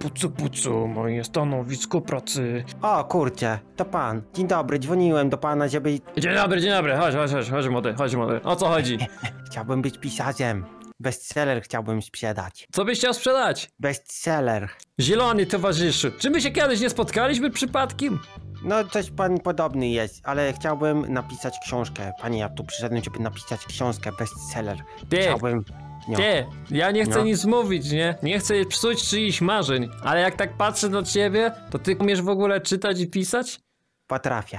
Pucu, pucu, moje stanowisko pracy. O kurczę, to pan. Dzień dobry, dzwoniłem do pana, żeby... Dzień dobry, dzień dobry, chodź, chodź, chodź, chodź młody, chodź młody. O co chodzi? Chciałbym być pisarzem. Bestseller chciałbym sprzedać. Co byś chciał sprzedać? Bestseller. Zielony towarzyszu, czy my się kiedyś nie spotkaliśmy przypadkiem? No, coś pan podobny jest, ale chciałbym napisać książkę. Panie, ja tu przyszedłem, żeby napisać książkę, bestseller. Ty, Chciałbym... Ty, ja nie chcę No. nic mówić, nie? Nie chcę psuć czyichś marzeń, ale jak tak patrzę na ciebie, to ty umiesz w ogóle czytać i pisać? Potrafię.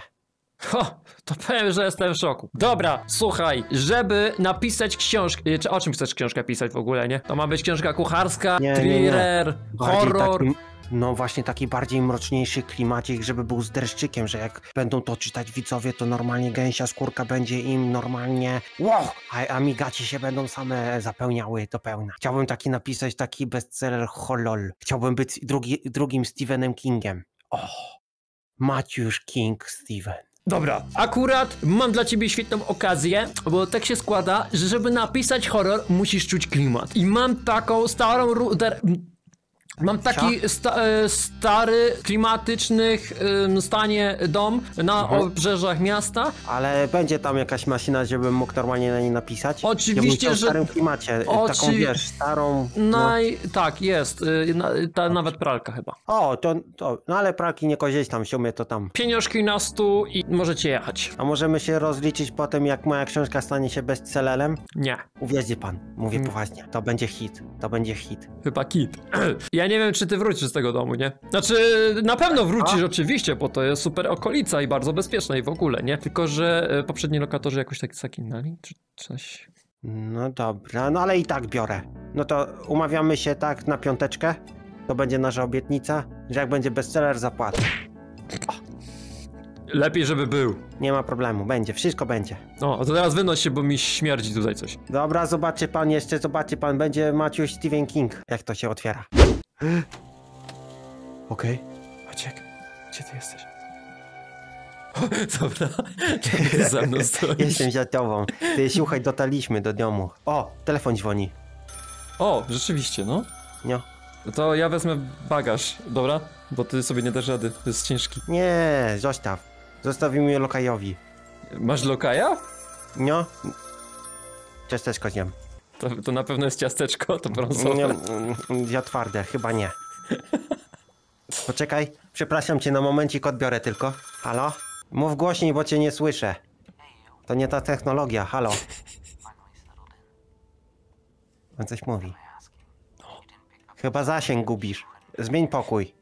Ho, to powiem, że jestem w szoku. Dobra, słuchaj, żeby napisać książkę, czy o czym chcesz książkę pisać w ogóle, nie? To ma być książka kucharska, Nie, nie, nie. thriller, Bardziej horror. Taki, no właśnie taki bardziej mroczniejszy klimacik, żeby był z dreszczykiem, że jak będą to czytać widzowie, to normalnie gęsia skórka będzie im normalnie wow, a, a migaci się będą same zapełniały do pełna. Chciałbym taki napisać taki bestseller holol. Chciałbym być drugi, drugim Stephenem Kingiem. O, Matthew King Stephen. Dobra, akurat mam dla ciebie świetną okazję, bo tak się składa, że żeby napisać horror, musisz czuć klimat. I mam taką starą ruder... Mam taki sta, e, stary, klimatycznych stanie dom na Mhm. obrzeżach miasta. Ale będzie tam jakaś maszyna, żebym mógł normalnie na niej napisać? Oczywiście, ja chciał w że- starym klimacie, taką Oczy- wiesz, starą... No. Naj... Tak, jest. y, Na, ta, nawet pralka chyba. O, to, to, no ale pralki nie korzystam, w sumie to tam. Pieniążki na stół i możecie jechać. A możemy się rozliczyć potem, jak moja książka stanie się bestsellerem? Nie, Uwierzy pan, mówię Mm. poważnie. To będzie hit, to będzie hit. chyba kit. Ja nie wiem, czy ty wrócisz z tego domu, nie? Znaczy, na pewno wrócisz oczywiście, bo to jest super okolica i bardzo bezpieczna i w ogóle, nie? Tylko, że e, poprzedni lokatorzy jakoś tak zakinali, czy coś... No dobra, no ale i tak biorę. No to umawiamy się tak na piąteczkę. To będzie nasza obietnica, że jak będzie bestseller, zapłacę. Lepiej, żeby był. Nie ma problemu, będzie, wszystko będzie. O, to teraz wynoś się, bo mi śmierdzi tutaj coś. Dobra, zobaczy pan jeszcze, zobaczy pan, będzie Matthew Stephen King, jak to się otwiera. Okej. Maciek, gdzie ty jesteś? Dobra, czemu ty za mną stoisz? Jestem za tobą. Ty, słuchaj, dotarliśmy do domu. O, telefon dzwoni. O, rzeczywiście, no. No. No To ja wezmę bagaż, dobra? Bo ty sobie nie dasz rady, to jest ciężki. Nie, zostaw. Zostawimy lokajowi. Masz lokaja? No. Ciasteczko zjem. To, to na pewno jest ciasteczko, to Nie, brązowe. mm, ja twarde, chyba nie. Poczekaj, przepraszam cię na momencik, odbiorę tylko. Halo? Mów głośniej, bo cię nie słyszę. To nie ta technologia, halo. On coś mówi. Chyba zasięg gubisz. Zmień pokój.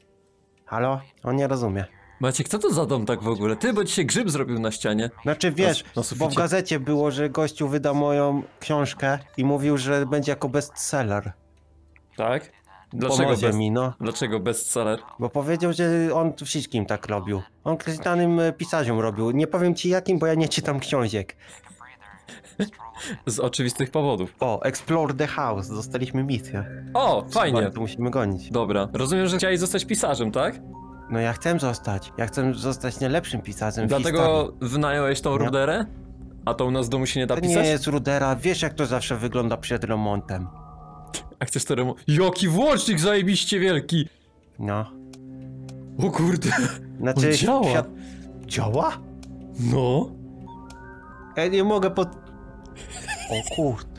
Halo? On nie rozumie. Maciek, co to za dom tak w ogóle? Ty, bo ci się grzyb zrobił na ścianie. Znaczy wiesz, na bo w gazecie było, że gościu wyda moją książkę i mówił, że będzie jako bestseller. Tak? Dlaczego, bez... mi, no. Dlaczego bestseller? Bo powiedział, że on tu wszystkim tak robił. On krystanym e, pisarzom robił. Nie powiem ci jakim, bo ja nie czytam książek. Z oczywistych powodów. O, Explore the House. Dostaliśmy misję. O, fajnie. To musimy gonić. Dobra, rozumiem, że chciałeś zostać pisarzem, tak? No ja chcę zostać. Ja chcę zostać najlepszym pisarzem w Dlatego historii. wynająłeś tą Nie. ruderę? A to u nas w domu się nie da To nie pisać? jest rudera. Wiesz jak to zawsze wygląda przed remontem. A chcesz to remu... Jaki włącznik zajebiście wielki! No. O kurde! Znaczy... On działa. świat- Działa? No. Ja nie mogę pod... O kurde.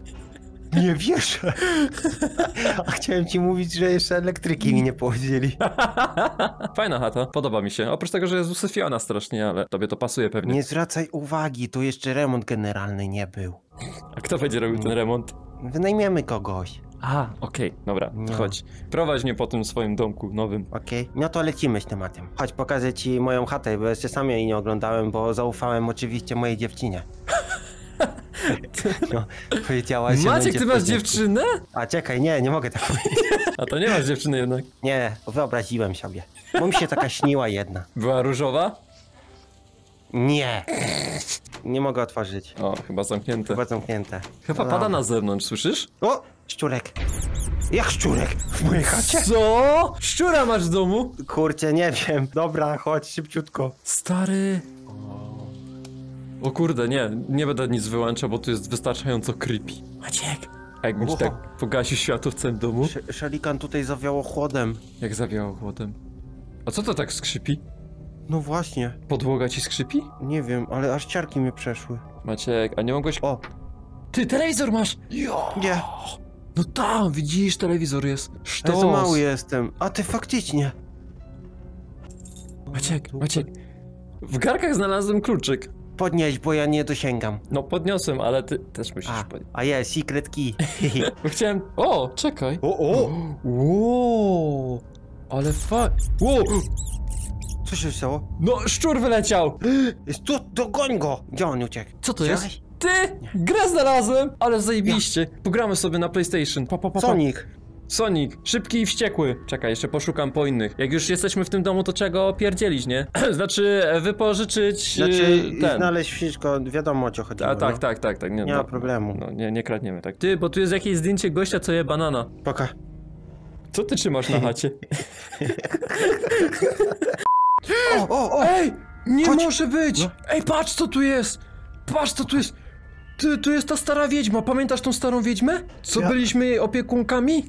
Nie wierzę. A chciałem ci mówić, że jeszcze elektryki mi nie położyli. Fajna chata, podoba mi się. Oprócz tego, że jest usyfiona strasznie, ale tobie to pasuje pewnie. Nie zwracaj uwagi, tu jeszcze remont generalny nie był. A kto będzie robił ten remont? Wynajmiemy kogoś, A, okej, dobra, No. chodź. Prowadź mnie po tym swoim domku nowym. okej? No to lecimy z tematem. Chodź, pokażę ci moją chatę, bo jeszcze sam jej nie oglądałem, bo zaufałem oczywiście mojej dziewczynie. No, powiedziała, że Maciek, ty masz dziewczynę? A czekaj, nie, nie mogę tak powiedzieć. A to nie masz dziewczyny jednak. Nie, wyobraziłem sobie. Bo mi się taka śniła jedna. Była różowa? Nie. Nie mogę otworzyć. O, chyba zamknięte. Chyba zamknięte. Chyba No pada na zewnątrz, słyszysz? O! Szczurek. Jak szczurek? W mojej chacie? Co? Szczura masz w domu? Kurczę, nie wiem. Dobra, chodź szybciutko. Stary. O kurde, nie, nie będę nic wyłączał, bo tu jest wystarczająco creepy. Maciek, A jakbym ci tak pogasił światło w całym domu? Sz- Szelikan tutaj zawiało chłodem. Jak zawiało chłodem. A co to tak skrzypi? No właśnie, Podłoga ci skrzypi? nie wiem, ale aż ciarki mnie przeszły. Maciek, a nie mogłeś... O, Ty, telewizor masz! Jo! nie, No tam, widzisz, telewizor jest. ja Sztos. za mały jestem. A ty faktycznie. Maciek, Tu- Maciek. W garkach znalazłem kluczyk. Podnieś, bo ja nie dosięgam. No podniosłem, ale ty też musisz A, podnieść. a jest, secret key. Bo chciałem... O, czekaj. o, o! Wow, ale fa... Wow, Co się stało? no szczur wyleciał. Jest tu, to goń go! Gdzie on uciekł? Co to jest? Ty, grę znalazłem, ale zajebiście. Pogramy sobie na PlayStation. Pa, pa, pa, pa. Sonic! Sonic, szybki i wściekły. Czekaj, jeszcze poszukam po innych. Jak już jesteśmy w tym domu, to trzeba go pierdzielić, nie? znaczy, e, wypożyczyć Znaczy, e, ten. znaleźć wszystko, wiadomo o co chodzi. A, tak, tak, tak, tak. Nie, Nie ma no, problemu. No, nie, nie kradniemy, tak. Ty, bo tu jest jakieś zdjęcie gościa, co je banana. Poka. Co ty trzymasz na chacie? O, o, o! Ej! Nie Chodź. może być! No. Ej, patrz co tu jest! Patrz co tu jest! Ty, tu jest ta stara wiedźma, pamiętasz tą starą wiedźmę? Co Ja- byliśmy jej opiekunkami?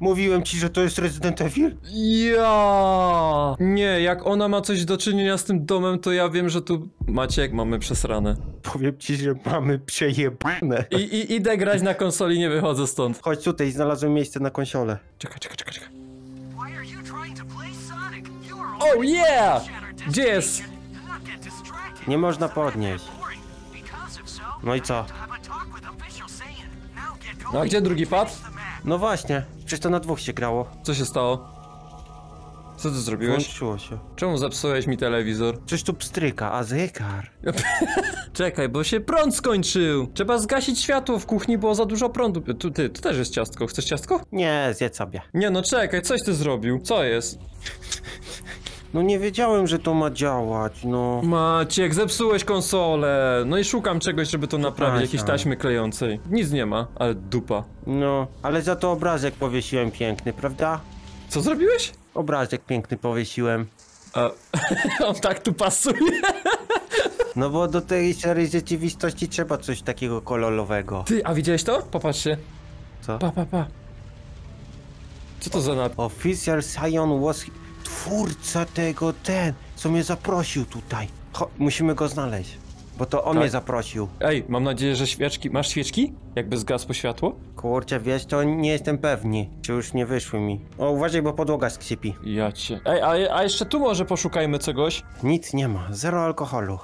Mówiłem ci, że to jest Resident Evil? Ja. Nie, jak ona ma coś do czynienia z tym domem, to ja wiem, że tu Maciek mamy przesrane. Powiem ci, że mamy przejebane. I, i idę grać na konsoli, nie wychodzę stąd. Chodź tutaj, znalazłem miejsce na konsolę. Czekaj, czekaj, czekaj, czekaj. Oh yeah! Gdzie jest? Nie można podnieść. No i co? No a gdzie drugi pad? No właśnie, przecież to na dwóch się grało. Co się stało? Co ty zrobiłeś? Włączyło się. Czemu zepsułeś mi telewizor? Coś tu pstryka, a zegar. Czekaj, bo się prąd skończył. Trzeba zgasić światło w kuchni, było za dużo prądu. Tu, ty, tu też jest ciastko. Chcesz ciastko? Nie, zjedz sobie. Nie no, czekaj, coś ty zrobił. Co jest? No nie wiedziałem, że to ma działać, no. Maciek, zepsułeś konsolę. No i szukam czegoś, żeby to naprawić, jakiejś Przepraszam. taśmy klejącej. Nic nie ma, ale dupa. No, ale za to obrazek powiesiłem piękny, prawda? Co zrobiłeś? Obrazek piękny powiesiłem. A, on tak tu pasuje. No bo do tej serii rzeczywistości trzeba coś takiego kolorowego. Ty, a widziałeś to? Popatrzcie. Co? Pa, pa, pa. Co to za napis? Official Sion was... Twórca tego, ten, co mnie zaprosił tutaj. Cho musimy go znaleźć. Bo to on Tak. mnie zaprosił. Ej, mam nadzieję, że świeczki... Masz świeczki? Jakby zgasło światło? Kurczę, wiesz, to nie jestem pewni, czy już nie wyszły mi. O, uważaj, bo podłoga skrzypi. Ja cię... Ej, a, a jeszcze tu może poszukajmy czegoś. Nic nie ma, zero alkoholu.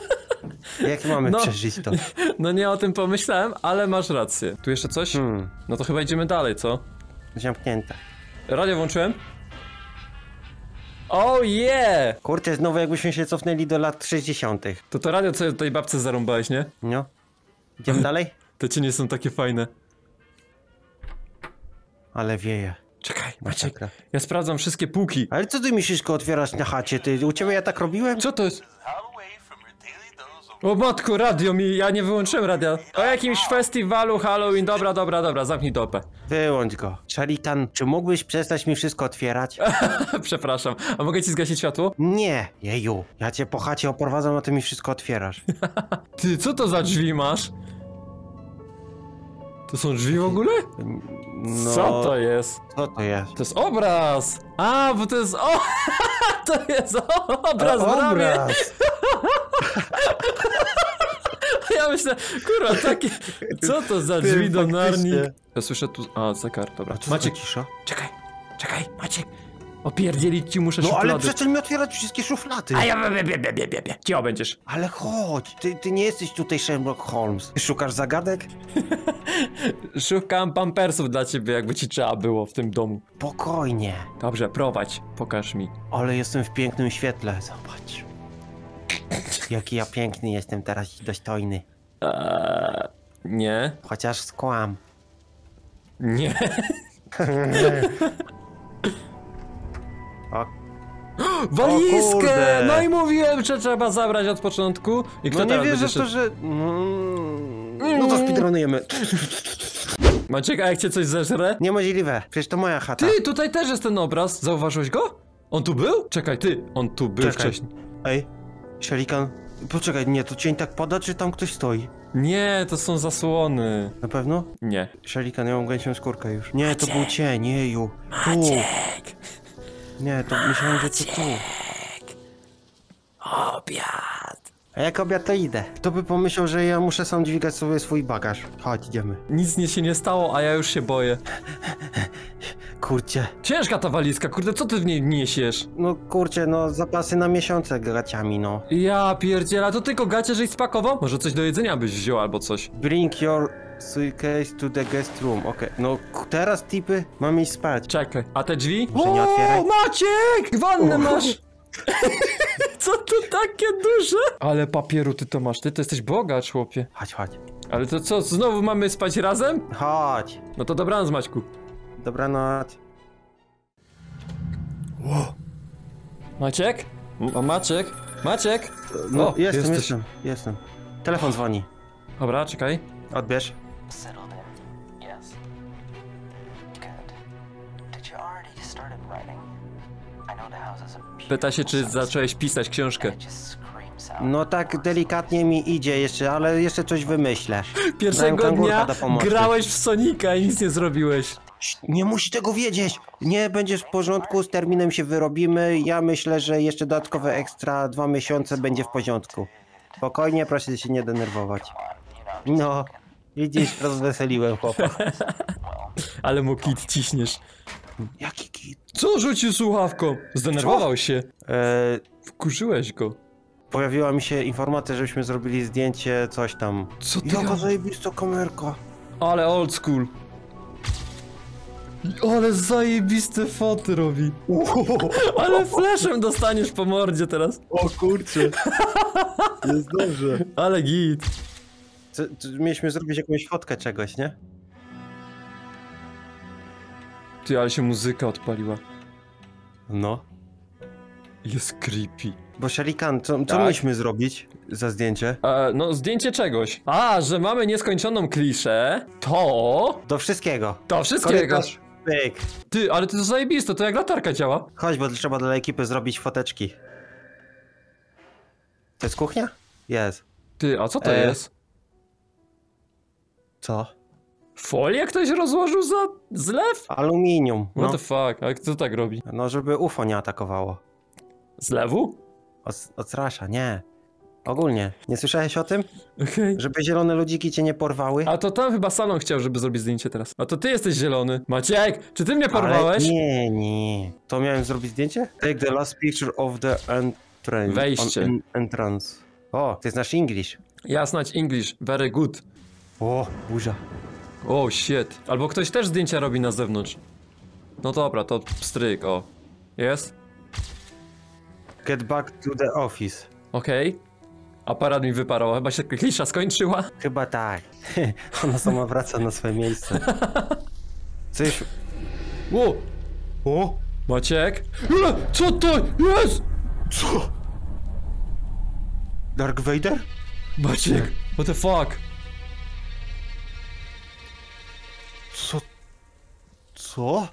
Jak mamy No. przeżyć to? No nie o tym pomyślałem, ale masz rację. Tu jeszcze coś? Hmm, No to chyba idziemy dalej, co? zamknięte. Radio włączyłem? Oh yeah! Kurczę, znowu jakbyśmy się cofnęli do lat 60. To to radio, co tej babce zarąbałeś, nie? No. Idziemy dalej? Te cienie są takie fajne. Ale wieje. Czekaj, Maciek, Masakra. ja sprawdzam wszystkie półki. Ale co ty mi wszystko otwierasz na chacie? Ty, u ciebie ja tak robiłem? Co to jest? O matko, radio mi, ja nie wyłączyłem radia. O jakimś festiwalu Halloween, dobra, dobra, dobra, zamknij dopę. Wyłącz go. Sharikan, czy mógłbyś przestać mi wszystko otwierać? Przepraszam, a mogę ci zgasić światło? Nie, jeju. Ja cię po chacie oprowadzam, a ty mi wszystko otwierasz. Ty, co to za drzwi masz? To są drzwi w ogóle? No, Co to jest? Co to jest? To jest obraz! A, bo to jest. O! To jest obraz w ramie! obraz! Ja myślę, kurwa, takie. Co to za drzwi do faktycznie. Narni? Ja słyszę tu. A, zegar, dobra. Maciek, za cisza? czekaj, czekaj, Maciek. Opierdzielić ci muszę No ale szuflady. przestań mi otwierać wszystkie szuflady. A ja bie, bie, bie, bie, bie. Cio będziesz. Ale chodź, ty, ty nie jesteś tutaj Sherlock Holmes. Szukasz zagadek? Szukam pampersów dla ciebie, jakby ci trzeba było w tym domu. Spokojnie. Dobrze, prowadź, pokaż mi. Ale jestem w pięknym świetle, zobacz. Jaki ja piękny jestem teraz i dostojny. Eee, nie, Chociaż skłam. nie. Walizkę! No i mówiłem, że trzeba zabrać od początku. I kto no nie wierzę w to, że... Mm, No to speedrunujemy. Maciek, a jak cię coś zeżre? Niemożliwe, przecież to moja chata. Ty, tutaj też jest ten obraz. Zauważyłeś go? On tu był? Czekaj, ty, on tu był Czekaj. wcześniej. Ej, Szelikan, poczekaj, nie, to cień tak pada, czy tam ktoś stoi? Nie, to są zasłony. Na pewno? Nie. Szelikan, ja mam gęsią skórkę już. Nie, to był cień, jeju. Tu. Nie, to myślałem, że to tu. Obiad. A jak obiad, to idę. Kto by pomyślał, że ja muszę sam dźwigać sobie swój bagaż? Chodź, idziemy. Nic nie się nie stało, a ja już się boję. Kurcie. Ciężka ta walizka, kurde, co ty w niej niesiesz? No kurcie, no zapasy na miesiące gaciami, no. Ja pierdziela, to tylko gacie, żeś spakował? Może coś do jedzenia byś wziął albo coś. Bring your suitcase to the guest room. Okej, no k- teraz tipy mam iść spać. Czekaj, a te drzwi? Może nie otwieraj? Maciek! Wannę O. masz! Co to takie duże? Ale papieru ty to masz, ty to jesteś bogacz, chłopie. Chodź, chodź. Ale to co, znowu mamy spać razem? Chodź. No to dobranoc, Maćku. Dobranoc. Maciek? O, Maciek? Maciek? No, O, jestem, jesteś. jestem, jestem. Telefon dzwoni. Dobra, czekaj. Odbierz. Settled in? Yes. Good. Did you already started writing? I know the house is a Pyta się, czy beautiful zacząłeś pisać książkę. No tak delikatnie mi idzie jeszcze, ale jeszcze coś wymyślę. Pierwszego Dałem kangurka dnia do pomocy. grałeś w Sonika i nic nie zrobiłeś. Nie musi tego wiedzieć. Nie, będziesz w porządku, z terminem się wyrobimy. Ja myślę, że jeszcze dodatkowe ekstra dwa miesiące będzie w porządku. Spokojnie, proszę się nie denerwować. No, widzisz, rozweseliłem chłopa. Ale mu kit ciśniesz. Jaki kit? Co rzucił słuchawką? Zdenerwował się. Eee, Wkurzyłeś go. pojawiła mi się informacja, żebyśmy zrobili zdjęcie, coś tam. Co ty Jaka zajebista kamerka. Ale old school. Ale zajebiste foty robi. Ale flashem dostaniesz po mordzie teraz. O kurczę. Jest dobrze. Ale git. Co, mieliśmy zrobić jakąś fotkę czegoś, nie? Ty, ale się muzyka odpaliła. No. Jest creepy. Bo Sharikan, co, co Tak. mieliśmy zrobić za zdjęcie? E, no, zdjęcie czegoś. A, że mamy nieskończoną kliszę, to... Do wszystkiego. To wszystkiego. Korytarz, pyk. Ty, ale to jest zajebiste, to jak latarka działa. Chodź, bo trzeba dla ekipy zrobić foteczki. To jest kuchnia? Jest. Ty, a co to E. jest? Co? Folię ktoś rozłożył za zlew? Aluminium. What No, the fuck, a kto tak robi? no żeby UFO nie atakowało. Zlewu? Od, odstrasza, nie. Ogólnie. Nie słyszałeś o tym? Okej. Żeby zielone ludziki cię nie porwały? A to tam chyba salon chciał, żeby zrobić zdjęcie teraz. A to ty jesteś zielony. Maciek, czy ty mnie Ale porwałeś? Nie, nie. To miałem zrobić zdjęcie? Take the last picture of the entrance. Wejście. on en- entrance. O, ty znasz English. Ja znać English, very good. O, burza. O, shit. Albo ktoś też zdjęcia robi na zewnątrz. No dobra, to stryk, o. Jest? Get back to the office. Okej. Aparat mi wyparował, chyba się klisza skończyła. Chyba tak. Ona sama wraca na swoje miejsce. Coś... Ło, O! Maciek? Co to jest? Co? Dark Vader? Maciek, what the fuck? Co? Co?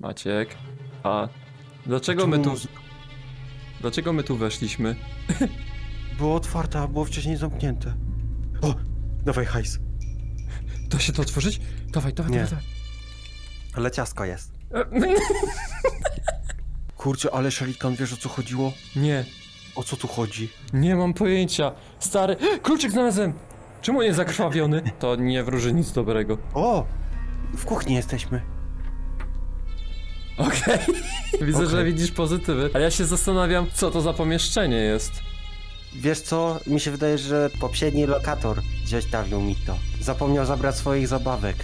Maciek, a dlaczego my tu, dlaczego my tu weszliśmy? Było otwarte, a było wcześniej zamknięte. O! Dawaj hajs. Da się to otworzyć? Dawaj, dawaj, Nie. dawaj. Ale ciasko jest. E, Kurczę, ale Shalikan, wiesz o co chodziło? Nie, O co tu chodzi? nie mam pojęcia. Stary, kluczyk znalazłem! Czemu nie zakrwawiony? To nie wróży nic dobrego. O! W kuchni jesteśmy. Okej. Widzę, Okej. że widzisz pozytywy, ale ja się zastanawiam, co to za pomieszczenie jest. Wiesz co? Mi się wydaje, że poprzedni lokator gdzieś dawił mi to. Zapomniał zabrać swoich zabawek.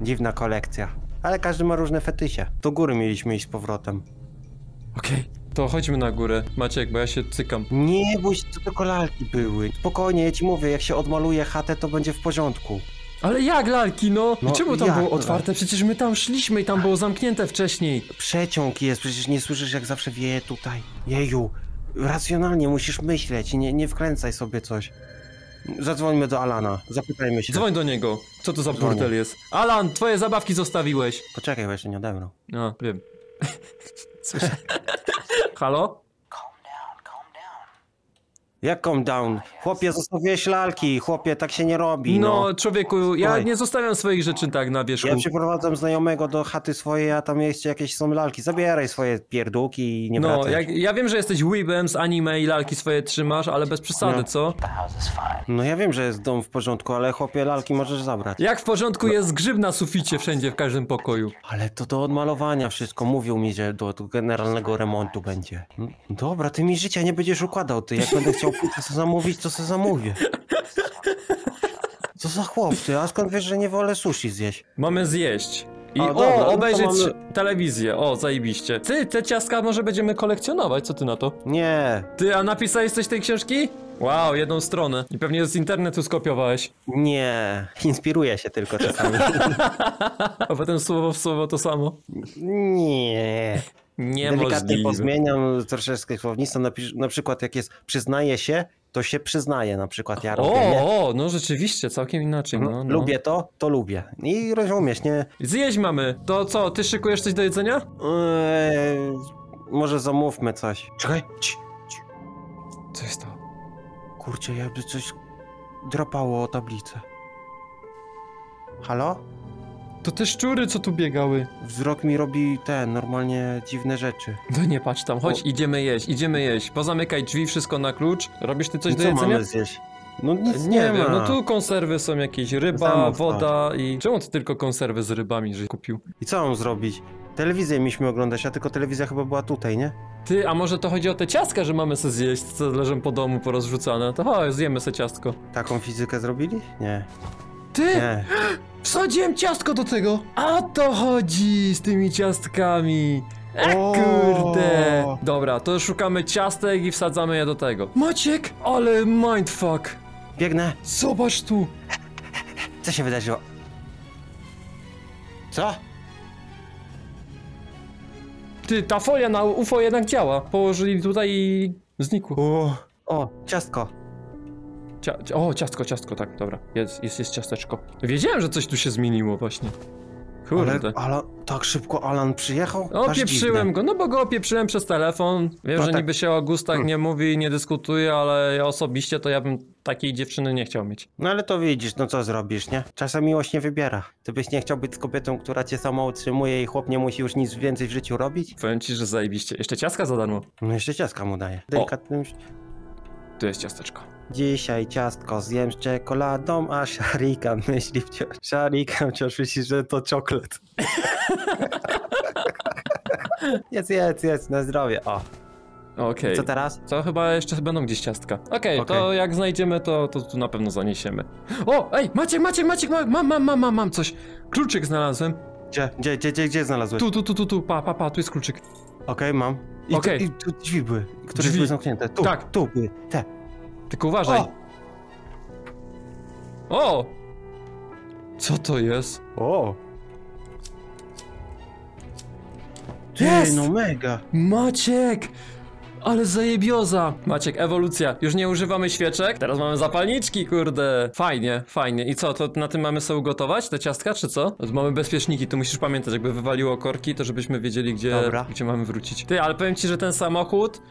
Dziwna kolekcja. Ale każdy ma różne fetysie. Do góry mieliśmy iść z powrotem. Okej, to chodźmy na górę. Maciek, bo ja się cykam. Nie bój się, to tylko lalki były. Spokojnie, ja ci mówię, jak się odmaluje chatę, to będzie w porządku. Ale jak lalki, no? No, czemu tam jak było otwarte? Przecież my tam szliśmy i tam było zamknięte wcześniej. Przeciąg jest, przecież nie słyszysz jak zawsze wieje tutaj. Jeju, racjonalnie musisz myśleć, nie, nie wkręcaj sobie coś. Zadzwońmy do Alana, zapytajmy się. Dzwoń do niego. Co to za Dzwonię. jest? Alan, twoje zabawki zostawiłeś. Poczekaj, bo jeszcze nie odebrał. No, wiem. Słyszę. Halo? Calm down, calm down. Jak calm down? Chłopie, zostawiłeś lalki, chłopie, tak się nie robi, no. No, człowieku, ja Słuchaj. nie zostawiam swoich rzeczy tak na wierzchu. Ja przyprowadzam znajomego do chaty swojej, a tam jeszcze jakieś są lalki. Zabieraj swoje pierdółki i nie No, jak, ja wiem, że jesteś weebem z anime i lalki swoje trzymasz, ale bez przesady, No. co? No ja wiem, że jest dom w porządku, ale chłopie, lalki możesz zabrać. Jak w porządku jest grzyb na suficie wszędzie, w każdym pokoju. Ale to do odmalowania wszystko. Mówił mi, że do, do generalnego remontu będzie. No, Dobra, ty mi życia nie będziesz układał, ty. Jak będę chciał pizzę co zamówić, to sobie zamówię. Co za chłop, ty? A skąd wiesz, że nie wolę sushi zjeść? Mamy zjeść. I A, o, dobra, no obejrzeć mamy- telewizję. O, zajebiście. Ty, te ciastka może będziemy kolekcjonować, co ty na to? Nie, Ty, a napisałeś coś tej książki? Wow, jedną stronę. I pewnie z internetu skopiowałeś. nie. Inspiruję się tylko czasami. A potem słowo w słowo to samo. Nie. Delikatnie Niemożliwe. pozmieniam troszeczkę słownictwo. Napisz, na przykład jak jest przyznaje się, to się przyznaje. Na przykład ja robię, nie? O, o, no rzeczywiście, całkiem inaczej, no, no. Lubię to, to lubię. I rozumiesz, nie? Zjeść mamy. To co, ty szykujesz coś do jedzenia? Eee, może zamówmy coś. Czekaj. Co jest to? Kurczę, jakby coś drapało o tablicę. Halo? To te szczury, co tu biegały. Wzrok mi robi ten, normalnie dziwne rzeczy. No nie patrz tam, chodź, O. idziemy jeść, idziemy jeść. Pozamykaj drzwi, wszystko na klucz. Robisz ty coś I do co jedzenia? mamy zjeść? No nic Nie, nie, wiem, ma. no tu konserwy są jakieś, ryba, Zamów, woda i... Czemu ty tylko konserwy z rybami, że kupił? I co mam zrobić? Telewizję mieliśmy oglądać, a tylko telewizja chyba była tutaj, nie? Ty, a może to chodzi o te ciastka, że mamy se zjeść, co leżą po domu porozrzucane? To chodź, zjemy se ciastko. Taką fizykę zrobili? Nie. Ty, Nie. wsadziłem ciastko do tego! A to chodzi z tymi ciastkami! O! kurde! Dobra, to szukamy ciastek i wsadzamy je do tego. Maciek, ale mindfuck! Biegnę. Zobacz tu! Co się wydarzyło? Co? Ty, ta folia na UFO jednak działa. Położyli tutaj i znikło. O, o ciastko. Cia o, ciastko, ciastko, tak, dobra. Jest, jest, jest ciasteczko. Wiedziałem, że coś tu się zmieniło właśnie. Kurde. Ale, ale tak szybko Alan przyjechał? Opieprzyłem go, no bo go opieprzyłem przez telefon. Wiem, No że tak. niby się o gustach Hmm. nie mówi, nie dyskutuje, ale ja osobiście to ja bym takiej dziewczyny nie chciał mieć. No ale to widzisz, no co zrobisz, nie? Czasem miłość nie wybiera. Ty byś nie chciał być z kobietą, która cię sama utrzymuje i chłop nie musi już nic więcej w życiu robić? Powiem ci, że zajebiście. Jeszcze ciastka za darmo. No jeszcze ciastka mu daje. Delikatnym... Tu jest ciasteczko. Dzisiaj ciastko zjem z czekoladą, a Sharika myśli wciąż... Sharika wciąż myśli, że to czoklet. jedz, jedz, jedz, na zdrowie. O, Okej. co teraz? Co chyba jeszcze będą gdzieś ciastka. Okej, to Okej. jak znajdziemy, to, to tu na pewno zaniesiemy. O, ej, Maciek, Maciek, Maciek, mam, mam, mam, mam, mam, coś. Kluczyk znalazłem. Gdzie, gdzie, gdzie, gdzie, gdzie znalazłeś? Tu, tu, tu, tu, tu, pa, pa, pa, tu jest kluczyk. Okej, mam. I, Okej. tu, I tu drzwi były, które Drzwi. były zamknięte. Tu, Tak. tu były, te. Tylko uważaj. O! O! Co to jest? O! Ty, Jest! no mega. Maciek! Ale zajebioza! Maciek, ewolucja. Już nie używamy świeczek, teraz mamy zapalniczki, kurde. Fajnie, fajnie. I co, to na tym mamy sobie ugotować, te ciastka, czy co? Mamy bezpieczniki, tu musisz pamiętać, jakby wywaliło korki, to żebyśmy wiedzieli, gdzie, Dobra. gdzie mamy wrócić. Ty, ale powiem ci, że ten samochód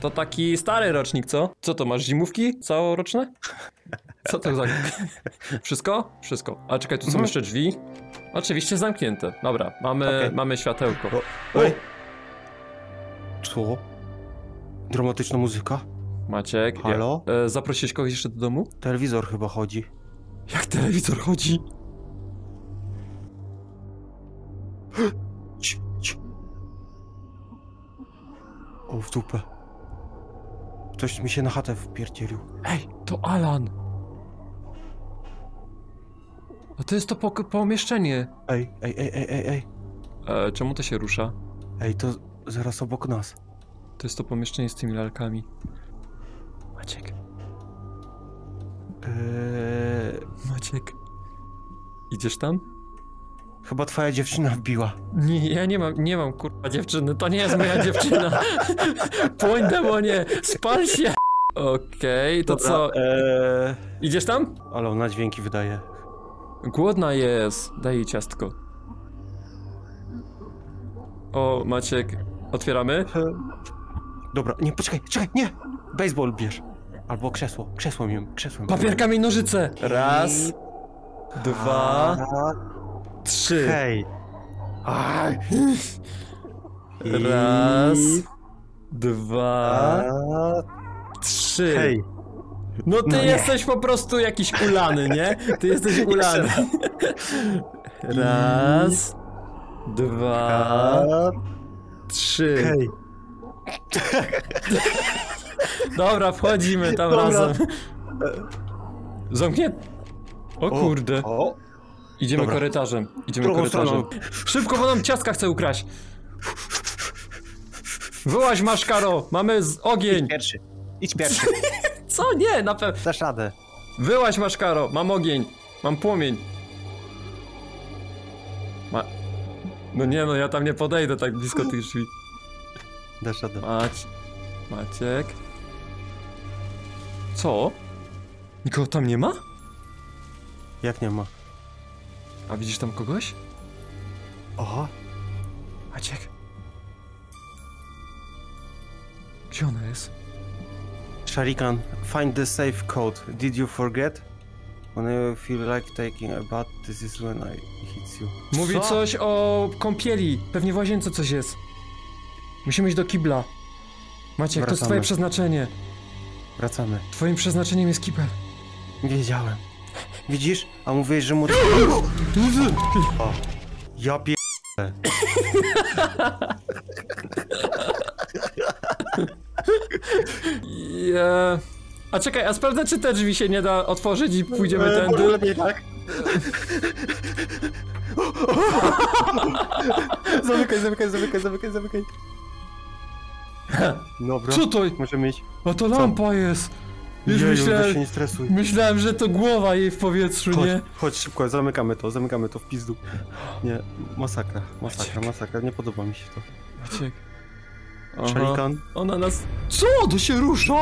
to taki stary rocznik, co? Co to, masz zimówki całoroczne? Co to za... Wszystko? Wszystko. A czekaj, tu są Mhm. jeszcze drzwi. Oczywiście zamknięte. Dobra, mamy, Okej. mamy światełko. O, Ej. Co? Dramatyczna muzyka? Maciek, Halo? Ja, e, zaprosiłeś kogoś jeszcze do domu? Telewizor chyba chodzi. Jak telewizor chodzi? O, w dupę. Ktoś mi się na chatę wpierdzielił. Ej, to Alan! A to jest to po pomieszczenie. Ej, ej, ej, ej, ej, ej. E, czemu to się rusza? Ej, to zaraz obok nas. To jest to pomieszczenie z tymi lalkami. Maciek, Eee, Maciek. Idziesz tam? Chyba twoja dziewczyna wbiła. Nie, ja nie mam, nie mam kurwa dziewczyny, to nie jest moja dziewczyna. Płoń demonie, spal się! Okej, to co, Eee, idziesz tam? ale ona dźwięki wydaje. Głodna jest, daj jej ciastko. O, Maciek, otwieramy? Dobra, nie, poczekaj, czekaj, nie! Baseball bierz. Albo krzesło, krzesło mi, krzesło mi. Papier, kamień, nożyce! Raz, dwa, trzy. Hej. Aj. Raz, I- dwa, A, trzy. Hej. No ty No jesteś po prostu jakiś ulany, nie? Ty jesteś ulany. Raz, dwa, A, trzy. Hej. Dobra, wchodzimy tam Dobra. razem. Zamknię. O kurde. O, Idziemy dobra. korytarzem. Idziemy Drugą korytarzem. Szybko, bo nam ciastka chce ukraść. Wyłaź maszkaro, mamy z ogień. pierwszy. Idź pierwszy. Co? Nie, na pewno. Dasz radę. Wyłaź maszkaro, mam ogień. Mam płomień. Ma... No nie no, ja tam nie podejdę tak blisko tych drzwi. Dasz radę. Maciek... Co? Nikogo tam nie ma? Jak nie ma? A widzisz tam kogoś? Oho. Maciek. Gdzie ona jest? Sharikan, find the safe code. Did you forget? When you feel like taking a bath, this is when I hit you. Mówi Co? coś o kąpieli. Pewnie w łazience coś jest. Musimy iść do kibla. Maciek, to jest Wracamy. twoje przeznaczenie. Wracamy. Twoim przeznaczeniem jest kibel. Wiedziałem. Widzisz? A mówiłeś, że mu... O. Ja pie... Je... A czekaj, a sprawdzę, czy te drzwi się nie da otworzyć i pójdziemy tędy. lepiej tak. zamykaj, zamykaj, zamykaj, zamykaj, zamykaj. Dobra. Co to? Możemy iść. A to lampa jest. Już Jeju, weź się myślałem, nie stresuj. myślałem, że to głowa jej w powietrzu, Chodź, nie? chodź szybko, zamykamy to, zamykamy to w pizdu. Nie, masakra, masakra, Maciek. masakra, nie podoba mi się to. Maciek. Aha. Szarikan? Ona nas... Co? To się rusza?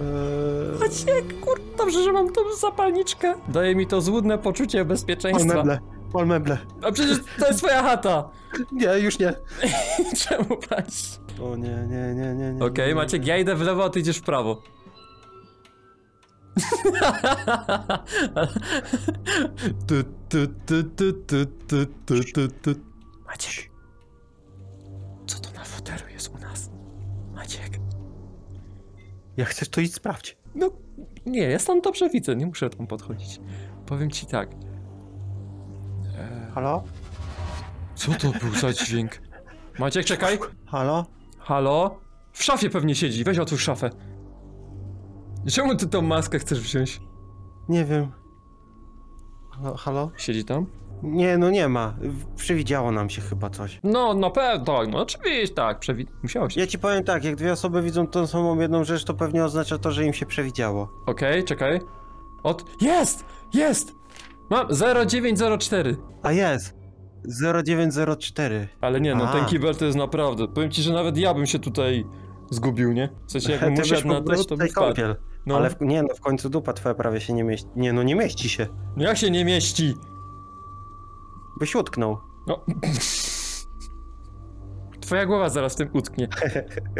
Eee... Maciek, kur... Dobrze, że mam tą zapalniczkę. Daje mi to złudne poczucie Pal bezpieczeństwa. meble, pal meble. A przecież to jest twoja chata. Nie, już nie. Czemu paść? O nie, nie, nie, nie, nie. Okej, nie, Maciek, ja idę w lewo, a ty idziesz w prawo. Tu, tu, tu, tu, tu, tu, tu, tu, tu. Maciek. Co to na fotelu jest u nas? Maciek. Jak chcesz, to idź sprawdź. No, nie, ja tam dobrze widzę, nie muszę tam podchodzić. Powiem ci tak. Halo? Co to był za dźwięk? Maciek, czekaj. Halo? Halo? W szafie pewnie siedzi, weź otwórz szafę. Czemu ty tą maskę chcesz wziąć? Nie wiem. Halo? halo? Siedzi tam? Nie, no nie ma. Przewidziało nam się chyba coś. No, na pewno, tak, no oczywiście, tak, przewi... musiało się. Ja ci powiem tak, jak dwie osoby widzą tą samą jedną rzecz, to pewnie oznacza to, że im się przewidziało. Okej, czekaj. Od... Jest! Jest! Mam 0904. A jest! 0904. Ale nie, no A. ten kibel to jest naprawdę. Powiem ci, że nawet ja bym się tutaj zgubił, nie? W sensie jakbym byś usiadł na mógł to, spadł. kąpiel. No. Ale w, nie no, w końcu dupa twoja prawie się nie mieści. Nie no, nie mieści się. No jak się nie mieści? Byś utknął. No. Twoja głowa zaraz w tym utknie.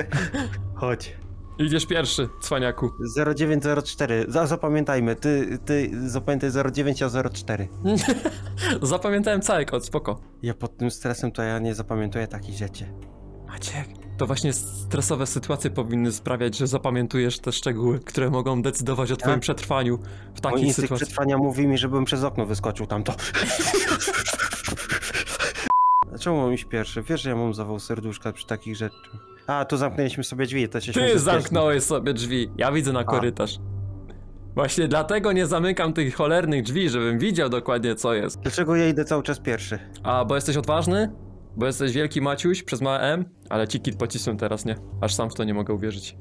Chodź. Idziesz pierwszy, cwaniaku. 0904. Za, zapamiętajmy, ty, ty zapamiętaj 09 a 04. Zapamiętałem cały kod, spoko. Ja pod tym stresem to ja nie zapamiętuję takich rzeczy. Maciek, to właśnie stresowe sytuacje powinny sprawiać, że zapamiętujesz te szczegóły, które mogą decydować o twoim Tak. przetrwaniu w Mój takiej instynkt sytuacji. przetrwania mówi mi, żebym przez okno wyskoczył tamto. Czemu mam iść pierwszy? Wiesz, że ja mam zawał serduszka przy takich rzeczach. A, tu zamknęliśmy sobie drzwi, to się Ty zamknąłeś sobie drzwi, ja widzę na korytarz. Właśnie dlatego nie zamykam tych cholernych drzwi, żebym widział dokładnie co jest. Dlaczego ja idę cały czas pierwszy? A, bo jesteś odważny? Bo jesteś wielki Maciuś przez małe M? Ale ci kit pocisłem teraz, nie? Aż sam w to nie mogę uwierzyć.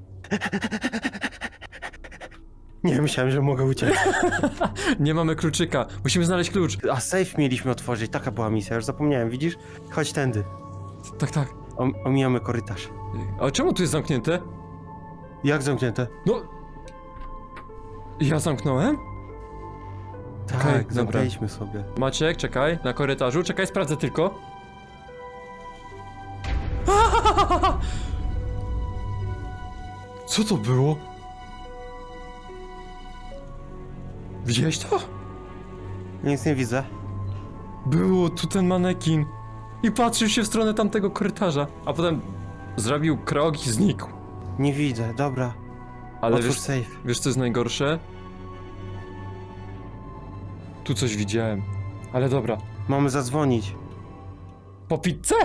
Nie, myślałem, że mogę uciec. Nie mamy kluczyka, musimy znaleźć klucz. A safe mieliśmy otworzyć, taka była misja, już zapomniałem, widzisz? Chodź tędy. Tak, tak. O, omijamy korytarz. A czemu tu jest zamknięte? Jak zamknięte? No... Ja zamknąłem? Tak, dobra. zamknęliśmy sobie. Maciek, czekaj, na korytarzu, czekaj, sprawdzę tylko. Co Co to było? Widziałeś to? Nic nie widzę. Było tu ten manekin. I patrzył się w stronę tamtego korytarza, a potem zrobił krok i znikł. Nie widzę, dobra. Ale Otwórz wiesz, safe. wiesz co jest najgorsze? Tu coś widziałem. Ale dobra. Mamy zadzwonić. Po pizzę?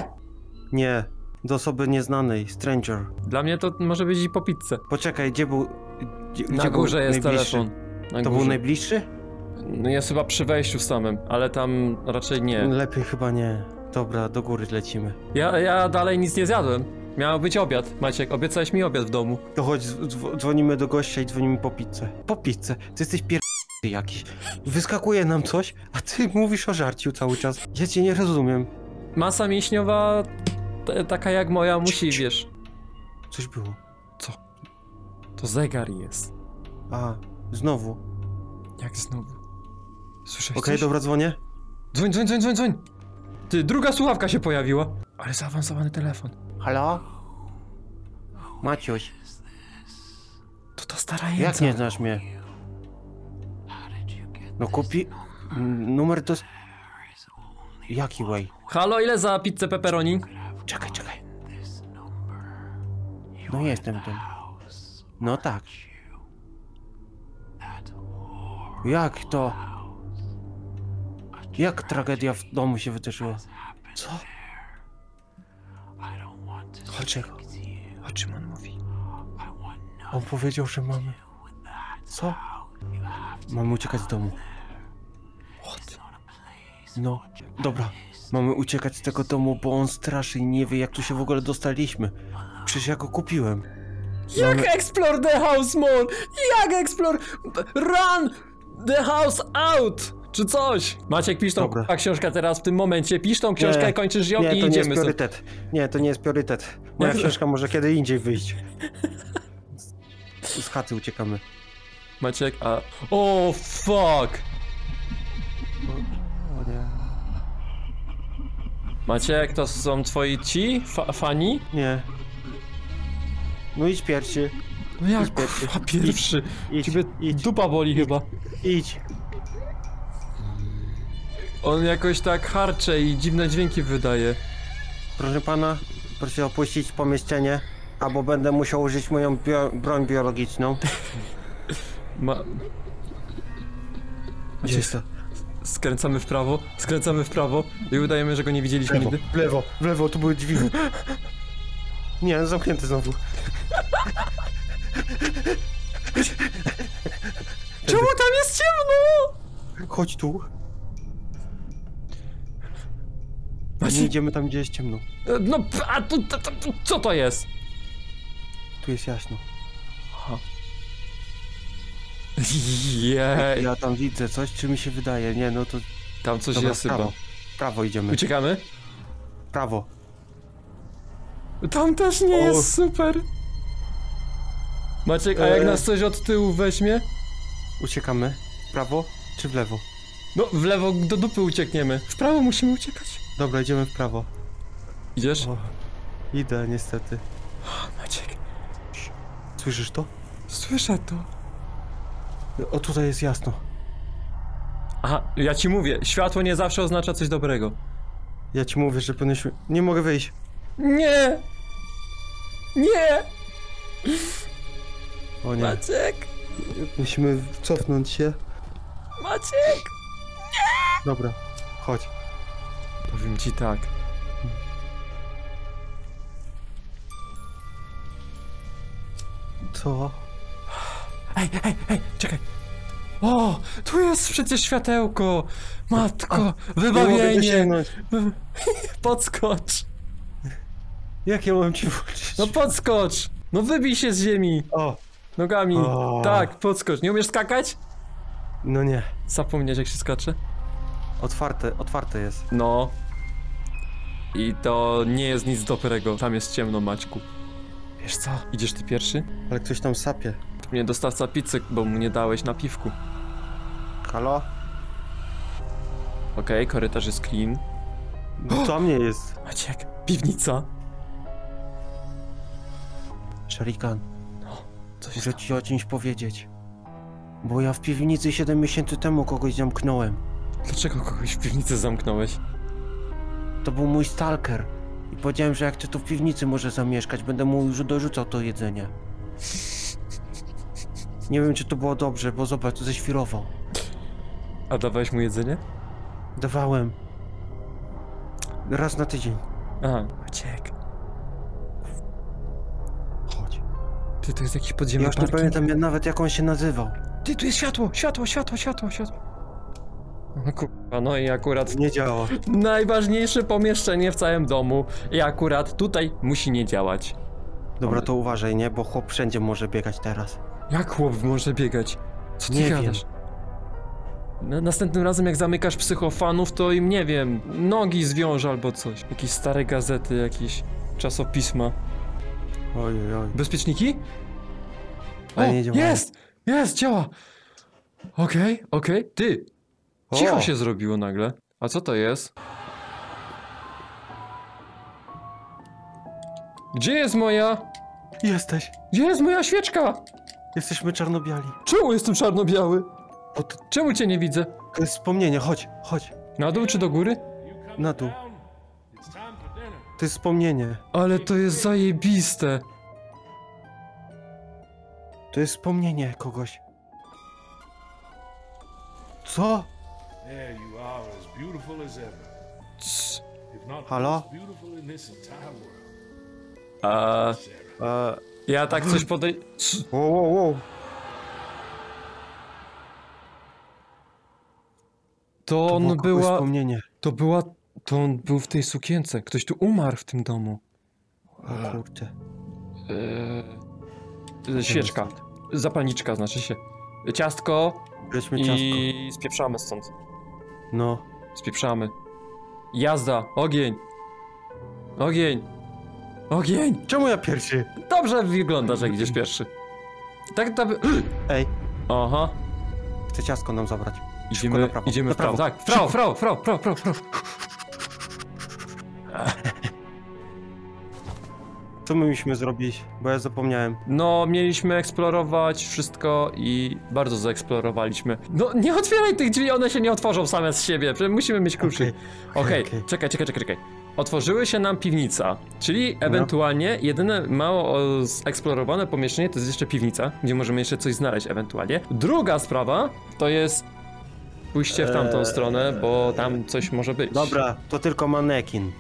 Nie, do osoby nieznanej, stranger. Dla mnie to może być i po pizzę. Poczekaj, gdzie był... Gdzie, Na gdzie był górze jest najbliższy? telefon. Na To górze. był najbliższy? No jest chyba przy wejściu samym, ale tam raczej nie. Lepiej chyba nie. Dobra, do góry lecimy. Ja, ja dalej nic nie zjadłem. Miał być obiad. Maciek, obiecałeś mi obiad w domu. To chodź, dzw- dzwonimy do gościa i dzwonimy po pizzę. Po pizzę? Ty jesteś pier... jakiś. Wyskakuje nam coś, a ty mówisz o żarciu cały czas. Ja cię nie rozumiem. Masa mięśniowa, taka jak moja, musi, wiesz. Coś było. To zegar jest. A, znowu. Jak znowu? Słyszałeś Okej, coś? dobra, dzwonię. Dzwoń, dzwoń, dzwoń, dzwoń, dzwoń! Ty, druga słuchawka się pojawiła. Ale zaawansowany telefon. Halo? Maciuś, To ta stara jak jęca. nie znasz mnie? No kupi... Numer to... Jaki way? Halo, ile za pizzę pepperoni? Czekaj, czekaj. No jestem tym. No tak. Jak to? Jak tragedia w domu się wydarzyła? Co? Dlaczego? O czym on mówi? On powiedział, że mamy... Co? Mamy uciekać z domu. No, dobra. Mamy uciekać z tego domu, bo on straszy i nie wie, jak tu się w ogóle dostaliśmy. Przecież ja go kupiłem. Jak explore the house more? Jak explore... Run the house out! Czy coś? Maciek, pisz tą Dobra. książkę teraz w tym momencie. Pisz tą książkę, Nie, kończysz ją nie, i to nie jest idziemy sobie. priorytet. Nie, to nie jest priorytet. Moja to- książka może kiedy indziej wyjść. Z, z chaty uciekamy. Maciek, a... O, fuck! O nie. Maciek, to są twoi ci? Fa fani? Nie. No idź pierwszy. No jak, Idź pierwszy. kurwa, pierwszy? Idź, Ciebie idź. dupa boli chyba. Idź. On jakoś tak harcze i dziwne dźwięki wydaje. Proszę pana, proszę opuścić pomieszczenie, albo będę musiał użyć moją bio broń biologiczną. Ma... Gdzie jest to? Skręcamy w prawo, skręcamy w prawo i udajemy, że go nie widzieliśmy nigdy. w lewo, w lewo, tu były drzwi. Nie, zamknięte znowu. Czemu tam jest ciemno? Chodź tu. Nie idziemy tam, gdzie jest ciemno. no, p- a tu, to, to, to, co to jest? Tu jest jasno. Jej, Ja tam widzę coś, czy mi się wydaje? Nie, no to tam coś dobra, jest w chyba. prawo. Prawo idziemy. Uciekamy? Prawo. Tam też nie O. jest super. Maciek, a jak Eee. nas coś od tyłu weźmie? Uciekamy. W prawo czy w lewo? No, w lewo do dupy uciekniemy. W prawo musimy uciekać. Dobra, idziemy w prawo. Idziesz? O, idę niestety. Maciek, Słyszysz to? słyszę to. O, tutaj jest jasno. Aha, ja ci mówię, światło nie zawsze oznacza coś dobrego. Ja ci mówię, że powinniśmy... Nie mogę wyjść. Nie! Nie! O nie. Maciek! Musimy cofnąć się. Maciek! Dobra, chodź. Powiem ci tak. Co? Ej, ej, ej, czekaj! O, tu jest przecież światełko! Matko, wybawienie! Podskocz! Jak ja mam ci włączyć? No podskocz! No wybij się z ziemi! O, Nogami! O. Tak, podskocz. Nie umiesz skakać? no nie. Zapomnieć jak się skacze? Otwarte, otwarte jest. No. I to nie jest nic dobrego. Tam jest ciemno, Maćku. Wiesz co? Idziesz ty pierwszy? Ale ktoś tam sapie. To mnie dostawca pizzy, bo mu nie dałeś na piwku. Halo? Okej, korytarz jest clean. No to mnie jest. Maciek, piwnica. Shurikan. Co się Muszę stało? ci o czymś powiedzieć. Bo ja w piwnicy 7 miesięcy temu kogoś zamknąłem. Dlaczego kogoś w piwnicy zamknąłeś? To był mój stalker. I powiedziałem, że jak ty tu w piwnicy może zamieszkać, będę mu już dorzucał to jedzenie. Nie wiem, czy to było dobrze, bo zobacz, ześwirował. A dawałeś mu jedzenie? Dawałem. Raz na tydzień. Aha. Maciek, Chodź. ty to jest jakiś Ja podziemny już nie pamiętam ja nawet jak on się nazywał. Ty, tu jest światło, światło, światło, światło, światło. No no i akurat Nie działa. najważniejsze pomieszczenie w całym domu i akurat tutaj musi nie działać. Dobra, to uważaj, nie? Bo chłop wszędzie może biegać teraz. Jak chłop może biegać? Co ty Nie wiem. gadasz? Na, następnym razem jak zamykasz psychofanów, to im, nie wiem, nogi zwiąż albo coś. Jakieś stare gazety, jakieś czasopisma. Ojej, oj. Bezpieczniki? O, jest! Jest, działa! Okej, okej. Ty! Cicho się zrobiło nagle. A co to jest? Gdzie jest moja... Jesteś. Gdzie jest moja świeczka? Jesteśmy czarnobiali. Czemu jestem czarno-biały? Bo to, Czemu cię nie widzę? to jest wspomnienie, chodź, chodź. Na dół czy do góry? Na dół. To jest wspomnienie. Ale to jest zajebiste. To jest wspomnienie kogoś. Co? There you are, as beautiful as ever. Cs. If not Halo? beautiful in this entire world. A, Sarah. E, ja tak coś podej... Wow, wow, wow. To To on była... wspomnienie. To była... To on był w tej sukience. Ktoś tu umarł w tym domu. O kurde. Eee, świeczka. Zapalniczka znaczy się. Ciastko Weźmy ciastko. i spieprzamy stąd. No. Spieprzamy. Jazda, ogień. Ogień. Ogień. Czemu ja pierwszy? Dobrze wyglądasz, jak idziesz pierwszy. Tak, tak. Ej, Aha. chce ciastko nam zabrać. Idziemy, na prawo, idziemy na w prawo. prawo. Tak, w prawo, w prawo, w prawo, w prawo, w prawo, Co my mieliśmy zrobić? Bo ja zapomniałem. No, mieliśmy eksplorować wszystko i bardzo zaeksplorowaliśmy. No, nie otwieraj tych drzwi, one się nie otworzą same z siebie, musimy mieć kluczy. Okej, Okej, okej. czekaj, czekaj, czekaj, czekaj. Otworzyły się nam piwnica, czyli ewentualnie jedyne mało zeksplorowane pomieszczenie to jest jeszcze piwnica, gdzie możemy jeszcze coś znaleźć ewentualnie. Druga sprawa to jest pójście w tamtą Eee. stronę, bo tam coś może być. Dobra, to tylko manekin.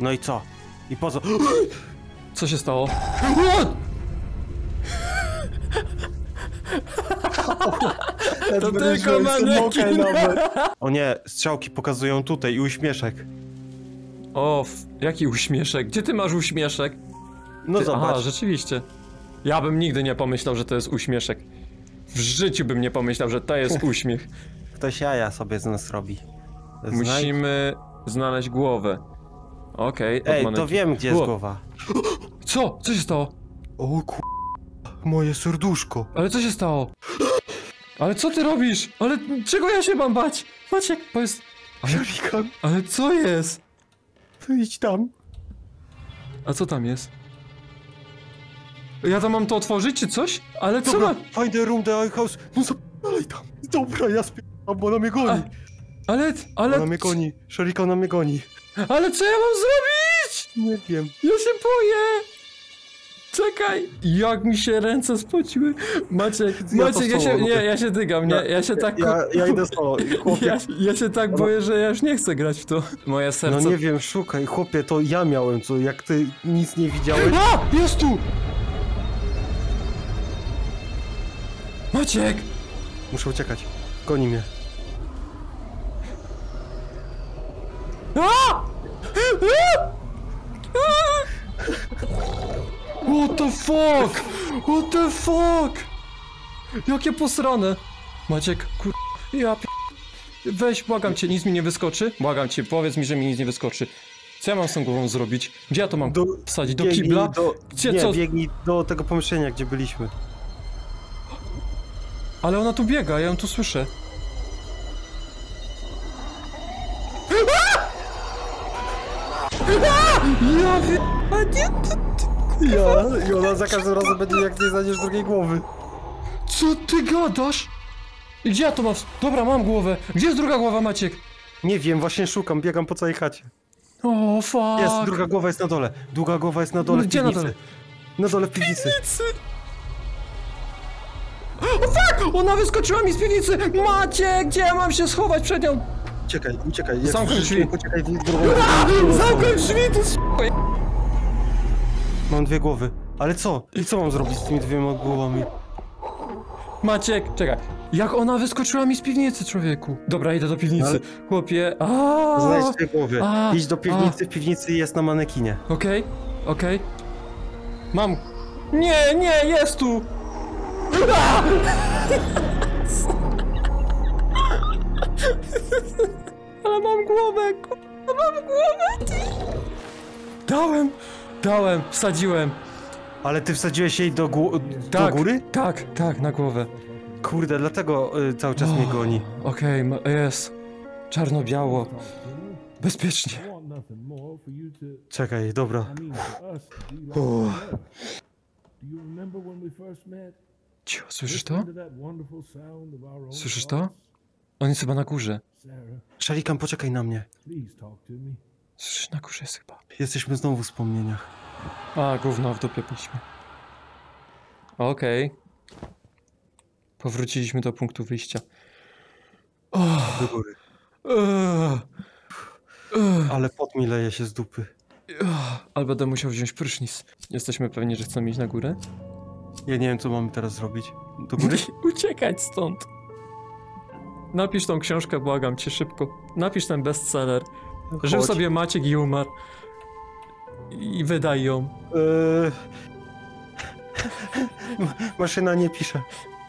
No i co? I po co? Co się stało? To tylko manekin. O nie, strzałki pokazują tutaj i uśmieszek. O, jaki uśmieszek? Gdzie ty masz uśmieszek? No Ty, zobacz. Aha, rzeczywiście. Ja bym nigdy nie pomyślał, że to jest uśmieszek. W życiu bym nie pomyślał, że to jest uśmiech. Ktoś jaja sobie z nas robi. Znaj- Musimy znaleźć głowę. Okej, od Ej, to wiem gdzie jest Ło, głowa. Co? Co się stało? O ku... Moje serduszko. Ale co się stało? Ale co ty robisz? Ale czego ja się mam bać? Maciek, bo jest... Szarikan, Ale co jest? to idź tam. A co tam jest? Ja tam mam to otworzyć, czy coś? Ale co Dobra, ma... find the room, the house. No zapalaj tam. Dobra, ja spierdam, bo ona mnie goni. Ale... Ale... Ona mnie goni. Szarikan ona mnie goni. Ale co ja mam zrobić? Nie wiem. Ja się boję! Czekaj! Jak mi się ręce spociły! Maciek, Ja Maciek, ja się, nie, ja się dygam, nie, ja się tak... Ja, ja idę solo. Chłopie, Ja, ja się tak boję, że ja już nie chcę grać w to. Moje no serce... nie wiem, szukaj. Chłopie, to ja miałem co, jak ty nic nie widziałeś. A! Jest tu! Maciek! Muszę uciekać. Goni mnie. A! A! A! What the fuck? What the fuck? Jakie posrane. Maciek, kur... Ja p... Weź, błagam cię, nic mi nie wyskoczy. Błagam cię, powiedz mi, że mi nic nie wyskoczy. Co ja mam z tą głową zrobić? Gdzie ja to mam Do- wsadzić? Do Biegnij kibla? Do, Gdzie, nie, co? biegnij do tego pomieszczenia, gdzie byliśmy. Ale ona tu biega, ja ją tu słyszę. Ja wie... A nie, ty, ty, Ja, i ona za każdym razem będzie jak nie znajdziesz drugiej głowy. Co ty gadasz? Gdzie ja to mam? Dobra, mam głowę. Gdzie jest druga głowa, Maciek? Nie wiem, właśnie szukam, biegam po całej chacie. O, fuck. Jest, druga głowa jest na dole. Druga głowa jest na dole w Gdzie na piwnicy. dole? Na dole w piwnicy. O, fuck! Ona wyskoczyła mi z piwnicy! Maciek, gdzie ja mam się schować przed nią? Uciekaj, uciekaj. Jak Zamknij słyszysz drzwi. dźwięk, Uciekaj w drugą Zamknij drzwi, ty s... Mam dwie głowy. Ale co? I co mam zrobić z tymi dwiema głowami? Maciek, czekaj. Jak ona wyskoczyła mi z piwnicy, człowieku? Dobra, idę do piwnicy. Chłopie, a. Znajdź dwie głowy. a, Idź do piwnicy, w piwnicy jest na manekinie. Okej, okej. Mam. Nie, nie, jest tu! A! Ale mam głowę, kurwa, mam głowę! Dałem, dałem, wsadziłem. Ale ty wsadziłeś jej do, gó- Tak, do góry? Tak, tak, na głowę. Kurde, dlatego y, cały czas mnie goni. Okej, ma- jest. Czarno-biało. Bezpiecznie. Czekaj, dobra. Uff. Cicho, słyszysz to? Słyszysz to? On jest chyba na górze. Szalikan, poczekaj na mnie. Słyszysz, na górze jest chyba. Jesteśmy znowu w wspomnieniach. A, gówno, w dupie byliśmy. Okej. Powróciliśmy do punktu wyjścia. Do góry. Ugh. Ale pot mi leje się z dupy. Ale będę musiał wziąć prysznic. Jesteśmy pewni, że chcemy iść na górę? Ja nie wiem, co mamy teraz zrobić. Do góry? Uciekać stąd. Napisz tą książkę, błagam cię szybko. Napisz ten bestseller. Żył Chodź. sobie Maciek i umarł. I wydaj ją. Yy... Ma- Maszyna nie pisze.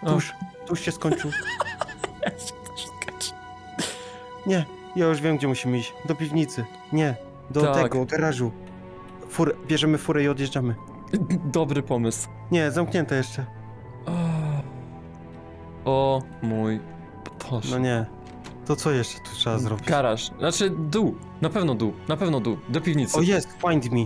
Tuż, tuż się skończył. Nie, ja już wiem, gdzie musimy iść. Do piwnicy. Nie, do Tak. tego, garażu. Furę, bierzemy furę i odjeżdżamy. Dobry pomysł. Nie, zamknięte jeszcze. O mój Boże. No nie. To co jeszcze tu trzeba zrobić? Garaż. Znaczy dół. Na pewno dół. Na pewno dół. Do piwnicy. O jest, find me.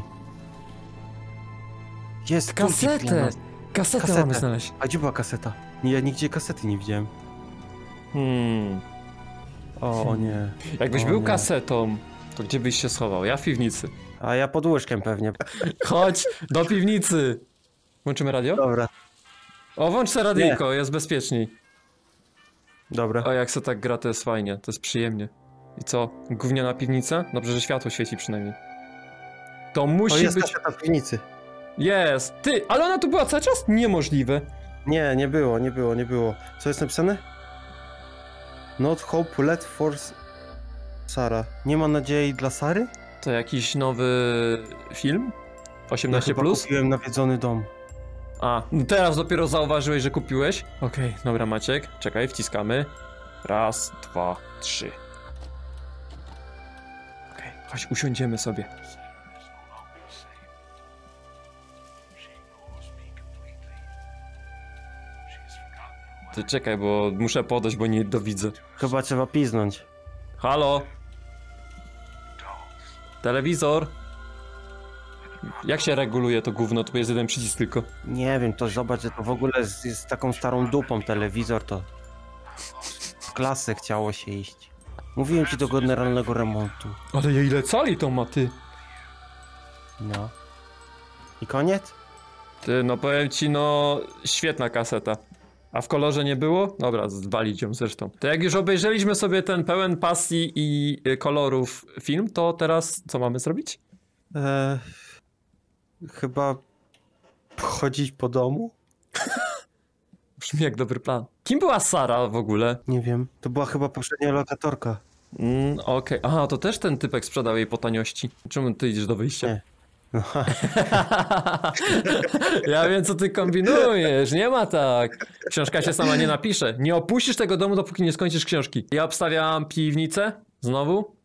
Jest Kasetę! nas. Kasetę Kasetę. mamy znaleźć. A gdzie była kaseta? Ja nigdzie kasety nie widziałem. Hmm. O, nie. Jakbyś O był nie. kasetą, to gdzie byś się schował? Ja w piwnicy. A ja pod łóżkiem pewnie. Chodź do piwnicy! Włączymy radio? Dobra, O, włącz radyjko, jest bezpieczniej. Dobra. O, jak se tak gra, to jest fajnie, to jest przyjemnie. I co? Gówniana piwnica? Dobrze, że światło świeci przynajmniej. To musi jest być... w piwnicy. Jest! Ty, ale ona tu była cały czas? Niemożliwe. Nie, nie było, nie było, nie było. Co jest napisane? Not hope let for Sara. Nie ma nadziei dla Sary? To jakiś nowy film? 18 ja chyba plus? kupiłem nawiedzony dom. A, teraz dopiero zauważyłeś, że kupiłeś? Okej, dobra Maciek, czekaj, wciskamy. Raz, dwa, trzy. Okej, chodź, usiądziemy sobie. Ty czekaj, bo muszę podejść, bo nie dowidzę. Chyba trzeba piznąć. Halo? Telewizor? Jak się reguluje to gówno? Tu jest jeden przycisk tylko. Nie wiem, to zobacz, że to w ogóle jest, jest taką starą dupą telewizor, to... W klasę chciało się iść. Mówiłem ci do generalnego remontu. Ale ile cali to ma ty? No. I koniec? Ty, no powiem ci, no świetna kaseta. A w kolorze nie było? Dobra, zwalić ją zresztą. To jak już obejrzeliśmy sobie ten pełen pasji i kolorów film, to teraz co mamy zrobić? Eee, chyba chodzić po domu? Brzmi jak dobry plan. Kim była Sara w ogóle? Nie wiem. To była chyba poprzednia lokatorka. Mm, okej. Aha, to też ten typek sprzedał jej po taniości. Czemu ty idziesz do wyjścia? Nie. No, ja wiem, co ty kombinujesz. Nie ma tak. Książka się sama nie napisze. Nie opuścisz tego domu, dopóki nie skończysz książki. Ja obstawiam piwnicę. Znowu.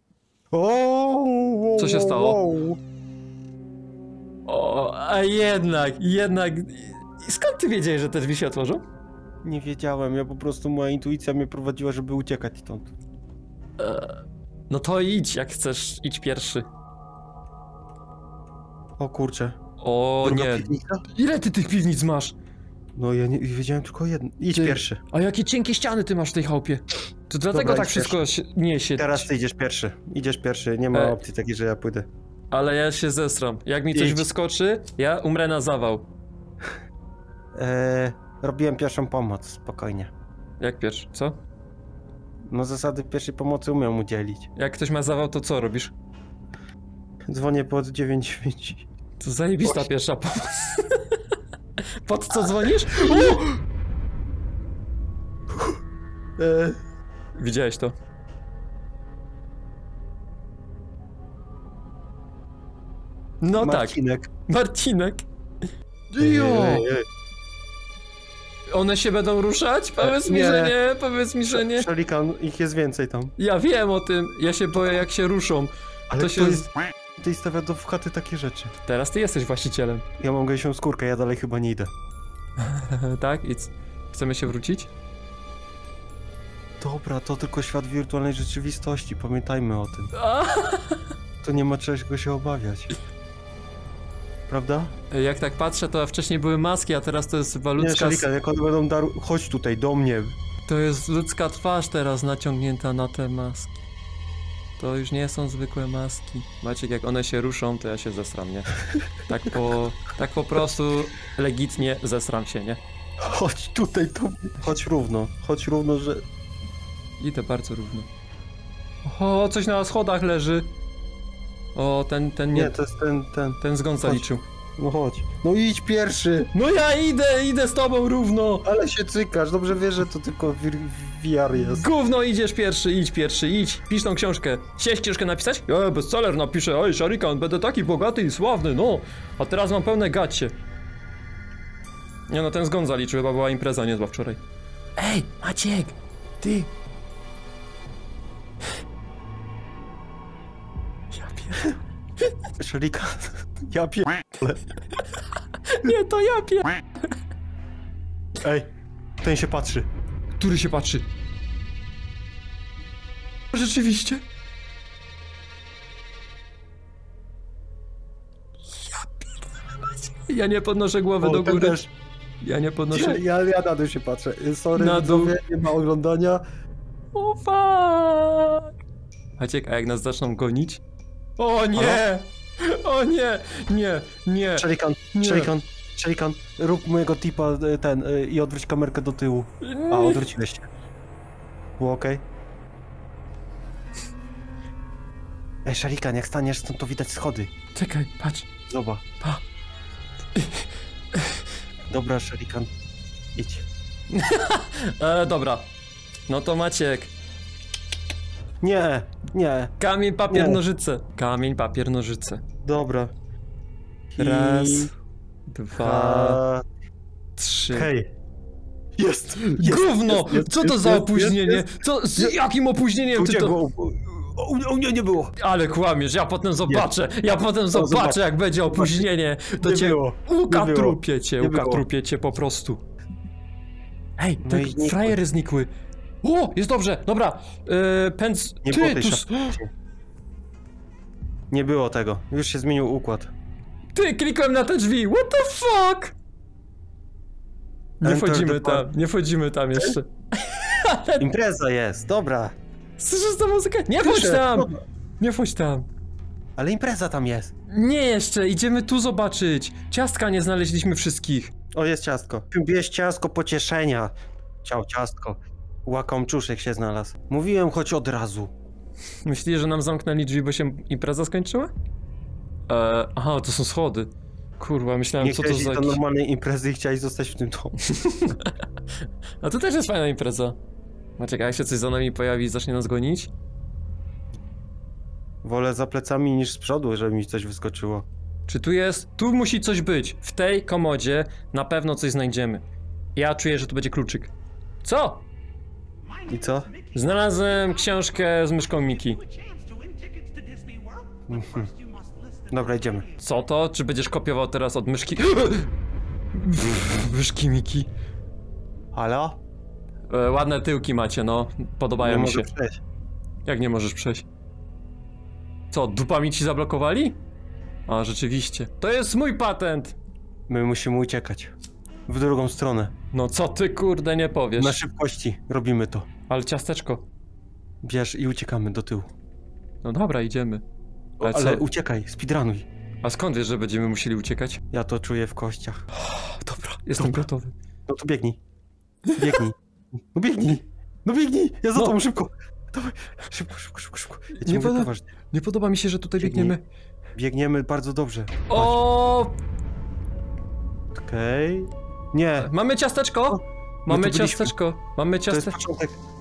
Co się stało? O, a jednak, jednak. Skąd ty wiedziałeś, że te drzwi się otworzą? Nie wiedziałem, ja po prostu moja intuicja mnie prowadziła, żeby uciekać stąd. No to idź, jak chcesz, idź pierwszy. O kurczę. O Druga nie. piwnica? Ile ty tych piwnic masz? No ja nie wiedziałem tylko jedno. Idź Ty- pierwszy. A jakie cienkie ściany ty masz w tej chałupie? To dlatego Dobra, tak wszystko się niesie. Teraz ty idziesz pierwszy. Idziesz pierwszy. Nie ma E. opcji takiej, że ja pójdę. Ale ja się zestram. Jak mi coś Idź. wyskoczy, ja umrę na zawał. Eee, robiłem pierwszą pomoc, spokojnie. Jak pierwszy, co? No zasady pierwszej pomocy umiem udzielić. Jak ktoś ma zawał, to co robisz? Dzwonię pod 995. To zajebista pierwsza pomoc. Pod co dzwonisz? Eee, Widziałeś to? No tak, Marcinek. Marcinek. Ej, Jo! One się będą ruszać? Powiedz mi, nie. że nie, powiedz mi, że nie. Szalikan, ich jest więcej tam. Ja wiem o tym, ja się boję jak się ruszą. Ale To to się jest... Ty stawia do w chaty takie rzeczy. Teraz ty jesteś właścicielem. Ja mam gęsią skórkę, ja dalej chyba nie idę. tak? I c- chcemy się wrócić? Dobra, to tylko świat wirtualnej rzeczywistości, pamiętajmy o tym. To nie ma czego się obawiać. Prawda? Jak tak patrzę, to wcześniej były maski, a teraz to jest chyba Nie, ludzka... Szalikan, jak one będą daru... Chodź tutaj, do mnie. To jest ludzka twarz teraz naciągnięta na te maski. To już nie są zwykłe maski. Maciek, jak one się ruszą, to ja się zesram, nie? Tak po, tak po prostu legitnie zesram się, nie? Chodź tutaj, mnie. Chodź równo, chodź równo, że... Idę bardzo równo. O, coś na schodach leży. O, ten, ten nie, Nie, to jest ten, ten. ten zgon zaliczył. No chodź. No idź pierwszy. No ja idę, idę z tobą równo! Ale się cykasz, dobrze wiesz, że to tylko wir- VR jest. Gówno, idziesz pierwszy, idź pierwszy, idź. Pisz tą książkę. Chciałeś książkę napisać? Ja bestseller napiszę, oj Sharikan, będę taki bogaty i sławny, no. A teraz mam pełne gacie. Nie no, ten zgon zaliczył, chyba była impreza niezła wczoraj. Ej, Maciek, ty. Ja pier... Szalika, ja pier... Nie, to ja pier... Ej, ten się patrzy. Który się patrzy? Rzeczywiście? Ja nie podnoszę głowy O, do góry. też. Ja nie podnoszę. Ja, ja na dół się patrzę. Sorry, Na dół. nie ma oglądania. Fuck! Maciek, a jak nas zaczną gonić? O nie! O nie! Nie, nie. Szalikan, Nie. Szalikan, Szalikan, rób mojego tipa y, ten y, i odwróć kamerkę do tyłu. A, odwróciłeś się. Było okej? Ej, Szalikan, jak staniesz stąd, to widać schody. Czekaj, patrz. Zobacz. Pa. Dobra, Szalikan, idź. E, dobra. No to Maciek. Nie, nie, Kamień, papier, Nie. nożyce. Kamień, papier, nożyce. dobra. I- Raz, dwa, A, trzy. Hej. Jest! jest Gówno! jest, jest, Co to za opóźnienie? Co, z jakim opóźnieniem ty to... u, u mnie nie było. Ale kłamiesz, ja potem zobaczę, ja potem zobaczę zobacz. jak będzie opóźnienie. To Nie cię było, nie ukatrupię cię, Nie ukatrupię cię po prostu. Hej, No te i frajery znikły. O, jest dobrze, dobra. Yy, pędz... Nie było Ty, tej tu... Nie było tego. Już się zmienił układ. Ty, klikłem na te drzwi, what the fuck? Nie Enter wchodzimy the tam, nie wchodzimy tam jeszcze. Impreza jest, dobra. Słyszysz tę muzykę? Nie wchodź Słyszę, tam! Nie wchodź tam. Ale impreza tam jest. Nie jeszcze, idziemy tu zobaczyć. Ciastka nie znaleźliśmy wszystkich. O, jest ciastko. Bierz ciastko pocieszenia. Ciao, ciastko. Łakomczuszek się znalazł. Mówiłem choć od razu. Myślisz, że nam zamknęli drzwi, bo się impreza skończyła? Eee, aha, to są schody. Kurwa, myślałem, Nie co to za... iść do normalnej imprezy i chciałeś zostać w tym domu. A to też jest fajna impreza. Maciek, jak się coś za nami pojawi i zacznie nas gonić? Wolę za plecami niż z przodu, żeby mi coś wyskoczyło. Czy tu jest... Tu musi coś być. W tej komodzie na pewno coś znajdziemy. Ja czuję, że tu będzie kluczyk. Co? I co? Znalazłem książkę z myszką Miki. Dobra, idziemy. Co to? Czy będziesz kopiował teraz od myszki? Myszki Miki. Halo? E, ładne tyłki macie, no. Podobają Nie mi się. przejść. Jak nie możesz przejść? Co, dupami ci zablokowali? A, rzeczywiście. To jest mój patent! My musimy uciekać. W drugą stronę. No co ty kurde nie powiesz? Na szybkości robimy to. Ale ciasteczko. Bierz i uciekamy do tyłu. No dobra, idziemy. Ale, Ale co? uciekaj, speedrunuj. A skąd wiesz, że będziemy musieli uciekać? Ja to czuję w kościach. Dobra, jestem Dobra. gotowy. No to biegnij. Biegnij. No biegnij. No biegnij. Ja za No. tobą szybko. Dawaj. Szybko, szybko, szybko, szybko. Ja Nie mówię poda- poważnie. Nie podoba mi się, że tutaj Biegnij. biegniemy. Biegniemy bardzo dobrze. O, Okej. Nie. mamy ciasteczko! No Mamy byliśmy. ciasteczko. Mamy ciasteczko.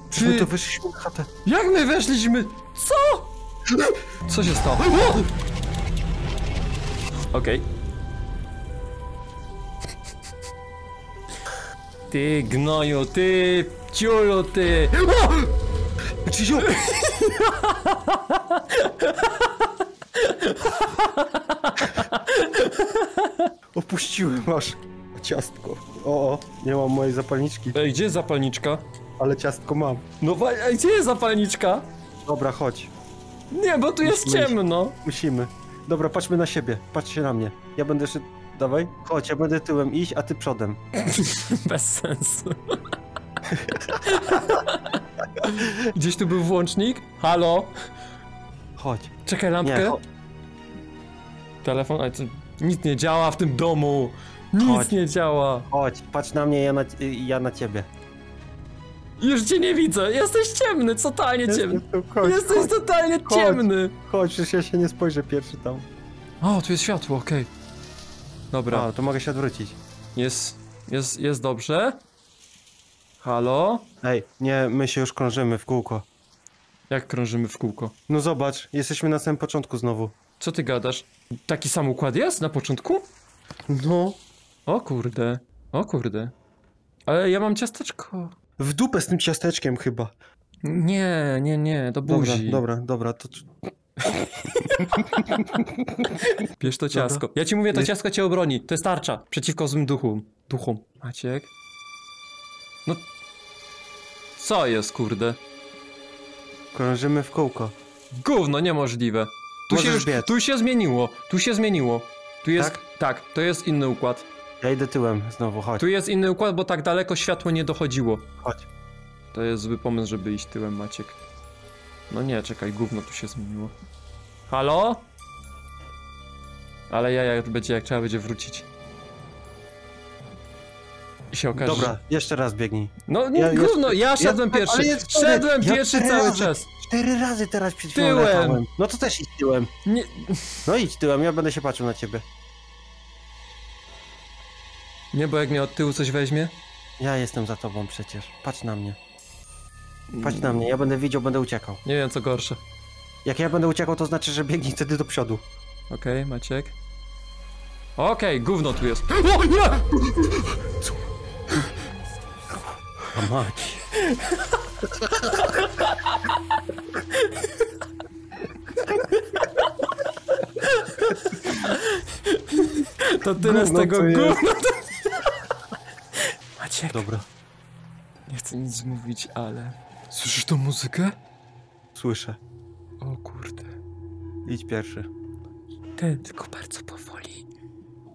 Czy my to wyszliśmy na chatę? Jak my weszliśmy? Co? Co się stało? Okej. Ty gnoju, ty ciulu, ty. O! Krzysiu! Opuściłem aż ciastko. O, o, nie mam mojej zapalniczki, Ej, gdzie jest zapalniczka? Ale ciastko mam. No ej, gdzie jest zapalniczka? Dobra, chodź. Nie, bo tu jest Musimy iść. ciemno. Musimy. Dobra, patrzmy na siebie. Patrzcie na mnie. Ja będę jeszcze... Dawaj. Chodź, ja będę tyłem iść, a ty przodem. Bez sensu. Gdzieś tu był włącznik? Halo? Chodź. Czekaj, lampkę. Nie, cho- Telefon? Nic nie działa w tym domu. Nic Chodź. nie działa. chodź. Patrz na mnie, ja na, ja na ciebie. Już cię nie widzę. Jesteś ciemny, totalnie ciemny. Jestem chodź, Jesteś chodź, totalnie chodź. ciemny. chodź, przecież ja się nie spojrzę pierwszy tam. O, tu jest światło, okej. Dobra, A, to mogę się odwrócić. jest, jest, jest dobrze. Halo? Ej, nie, my się już krążymy w kółko. Jak krążymy w kółko? No zobacz, jesteśmy na samym początku znowu. Co ty gadasz? Taki sam układ jest na początku? No. O kurde, o kurde. Ale ja mam ciasteczko. W dupę z tym ciasteczkiem chyba. Nie, nie, nie, do Dobra, buzi. dobra, dobra, to... Bierz to ciastko. Ja ci mówię, to Jest- ciastko cię obroni. To jest tarcza przeciwko złym duchom. Duchom. Maciek? No... Co jest, kurde? Krążymy w kółko. Gówno, niemożliwe. Tu się Możesz już, biec. tu się zmieniło, tu się zmieniło. Tu jest, Tak? tak, to jest inny układ. Ja idę tyłem znowu, chodź, Tu jest inny układ, bo tak daleko światło nie dochodziło. chodź. To jest zły pomysł, żeby iść tyłem, Maciek. No nie, czekaj, gówno tu się zmieniło. Halo? Ale ja jak będzie, jak trzeba będzie wrócić. I się okaże, Dobra, jeszcze raz biegnij. No nie, Ja- ja- gówno, ja szedłem ale pierwszy. jest- Szedłem ja pierwszy cały razy. czas. Cztery razy teraz przed chwilą Tyłem. latałem. No to też idź tyłem. Nie... No idź tyłem, ja będę się patrzył na ciebie. Nie, bo jak mnie od tyłu coś weźmie... Ja jestem za tobą przecież. Patrz na mnie. Patrz na mnie, ja będę widział, będę uciekał. Nie wiem, co gorsze. Jak ja będę uciekał, to znaczy, że biegnij wtedy do przodu. Okej, Maciek. Okej, gówno tu jest. O, nie! A mać. To tyle z Gówno tego to jest. gówna. Maciek, Dobra, nie chcę nic mówić, ale... Słyszysz tą muzykę? słyszę. O kurde. Idź pierwszy. Ten, tylko bardzo powoli.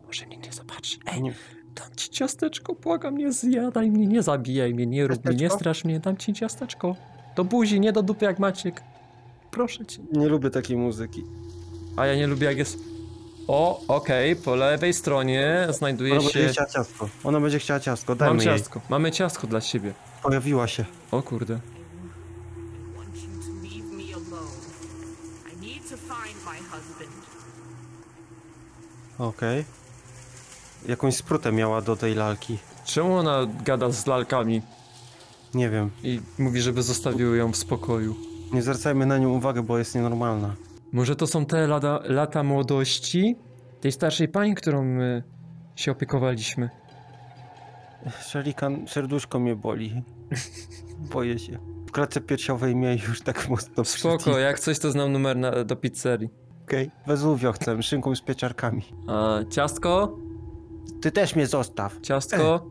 Może mnie nie zobaczy. Ej, Nie. dam ci ciasteczko, błagam, nie zjadaj mnie, nie zabijaj mnie, nie rób mnie, nie strasz mnie, dam ci ciasteczko. Do buzi, nie do dupy jak Maciek. Proszę cię. Nie lubię takiej muzyki. A ja nie lubię jak jest... O, okej, po lewej stronie znajduje Ona się... będzie chciała ciastko. Ona będzie chciała ciastko, dajmy Mam jej. ciastko, mamy ciastko dla siebie. Pojawiła się. O kurde. Okej. Jakąś sprutę miała do tej lalki. Czemu ona gada z lalkami Nie wiem. i mówi, żeby zostawiły ją w spokoju? Nie zwracajmy na nią uwagę, bo jest nienormalna. Może to są te lata, lata młodości tej starszej pani, którą my się opiekowaliśmy. Szelikan, serduszko mnie boli. Boję się. W klatce piersiowej mnie już tak mocno Spoko, przycisk. jak coś to znam numer na, do pizzerii. Okej. Wezówio chcę, szynką z pieczarkami. A ciastko? Ty też mnie zostaw. Ciastko?